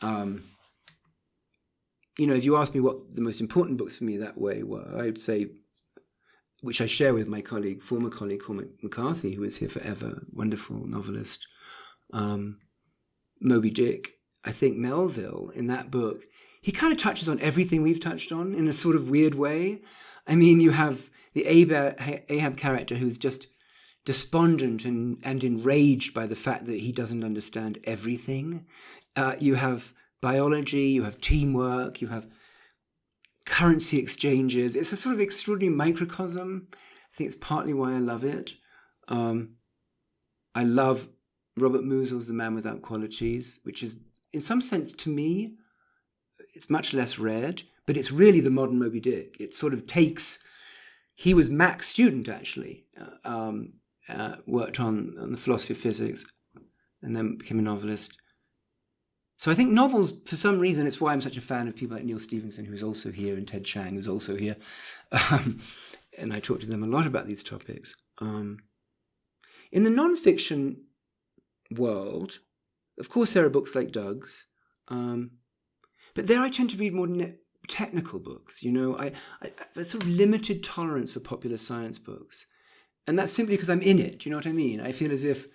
um, you know, if you ask me what the most important books for me that way were, I would say which I share with my colleague, former colleague Cormac McCarthy, who is here forever, wonderful novelist. Um, Moby Dick. I think Melville in that book, he kind of touches on everything we've touched on in a sort of weird way. I mean, you have the Ahab character who's just despondent and, and enraged by the fact that he doesn't understand everything. Uh, you have biology, you have teamwork, you have currency exchanges. It's a sort of extraordinary microcosm. I think it's partly why I love it. Um, I love Robert Musil's The Man Without Qualities, which is, in some sense, to me, it's much less read, but it's really the modern Moby Dick. It sort of takes. He was Mach's student, actually, uh, um, uh, worked on, on the philosophy of physics, and then became a novelist. So I think novels, for some reason, it's why I'm such a fan of people like Neal Stephenson, who's also here, and Ted Chiang, who's also here. Um, and I talk to them a lot about these topics. Um, in the non-fiction world, of course, there are books like Doug's, um, but there I tend to read more technical books. You know, I, I, a sort of limited tolerance for popular science books, and that's simply because I'm in it. Do you know what I mean? I feel as if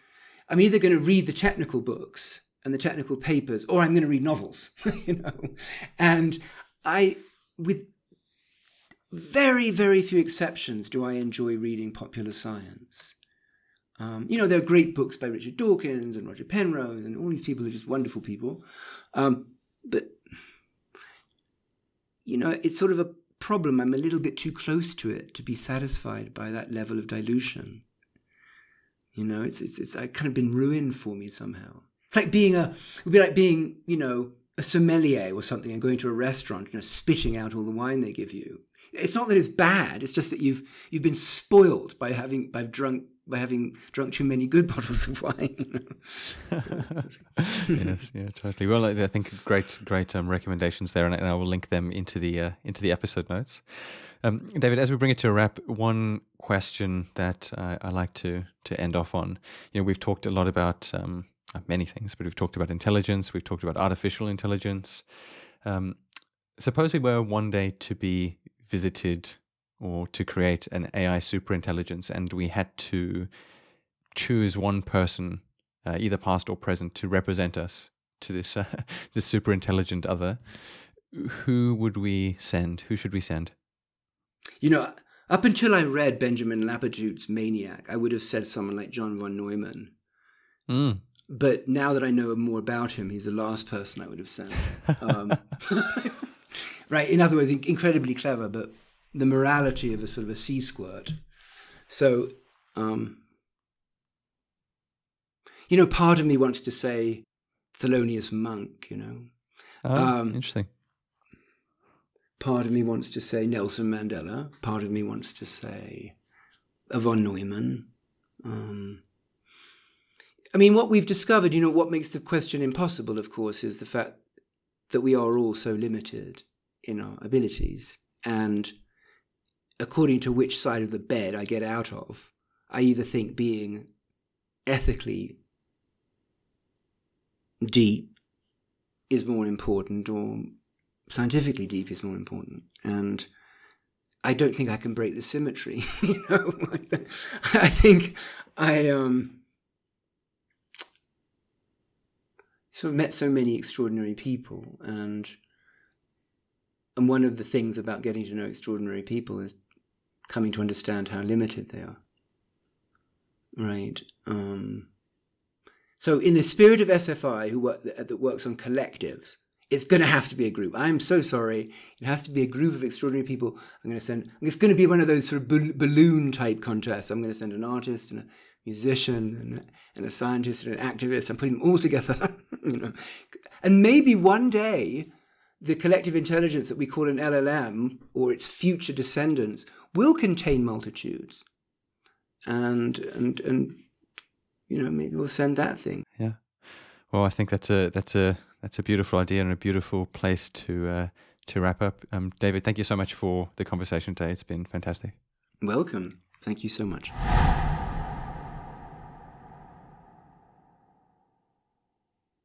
I'm either going to read the technical books and the technical papers, or I'm going to read novels, you know. And I, with very, very few exceptions, do I enjoy reading popular science. Um, you know, there are great books by Richard Dawkins and Roger Penrose, and all these people are just wonderful people. Um, but, you know, it's sort of a problem. I'm a little bit too close to it to be satisfied by that level of dilution. You know, it's, it's, it's kind of been ruined for me somehow. It's like being a, it would be like being, you know, a sommelier or something and going to a restaurant, you know, spitting out all the wine they give you. It's not that it's bad. It's just that you've you've been spoiled by having by drunk by having drunk too many good bottles of wine. yes, yeah, totally. Well, I think great, great um, recommendations there, and I will link them into the uh, into the episode notes. Um, David, as we bring it to a wrap, one question that uh, I like to to end off on. You know, we've talked a lot about um, uh, many things, but we've talked about intelligence, we've talked about artificial intelligence. Um, suppose we were one day to be visited or to create an AI superintelligence, and we had to choose one person, uh, either past or present, to represent us to this uh, this super intelligent other. Who would we send? Who should we send? You know, up until I read Benjamin Labatut's Maniac, I would have said someone like John von Neumann. Mm. But now that I know more about him, he's the last person I would have sent. Um, right. In other words, incredibly clever, but the morality of a sort of a sea squirt. So, um, you know, part of me wants to say Thelonious Monk, you know. Oh, um, interesting. Part of me wants to say Nelson Mandela. Part of me wants to say von Neumann. Um, I mean, what we've discovered, you know, what makes the question impossible, of course, is the fact that we are all so limited in our abilities. And according to which side of the bed I get out of, I either think being ethically deep is more important or scientifically deep is more important. And I don't think I can break the symmetry. you know, I think I um sort of met so many extraordinary people and and one of the things about getting to know extraordinary people is coming to understand how limited they are. Right um, so in the spirit of sfi who work, that works on collectives it's going to have to be a group. I'm so sorry. It has to be a group of extraordinary people. I'm going to send it's going to be one of those sort of balloon type contests. I'm going to send an artist and a musician and, and a scientist and an activist and put them all together you know. And maybe one day the collective intelligence that we call an llm or its future descendants will contain multitudes. And and and you know maybe we'll send that thing. Yeah. Well i think that's a that's a that's a beautiful idea and a beautiful place to uh, to wrap up. Um, david thank you so much for the conversation today. It's been fantastic. Welcome. Thank you so much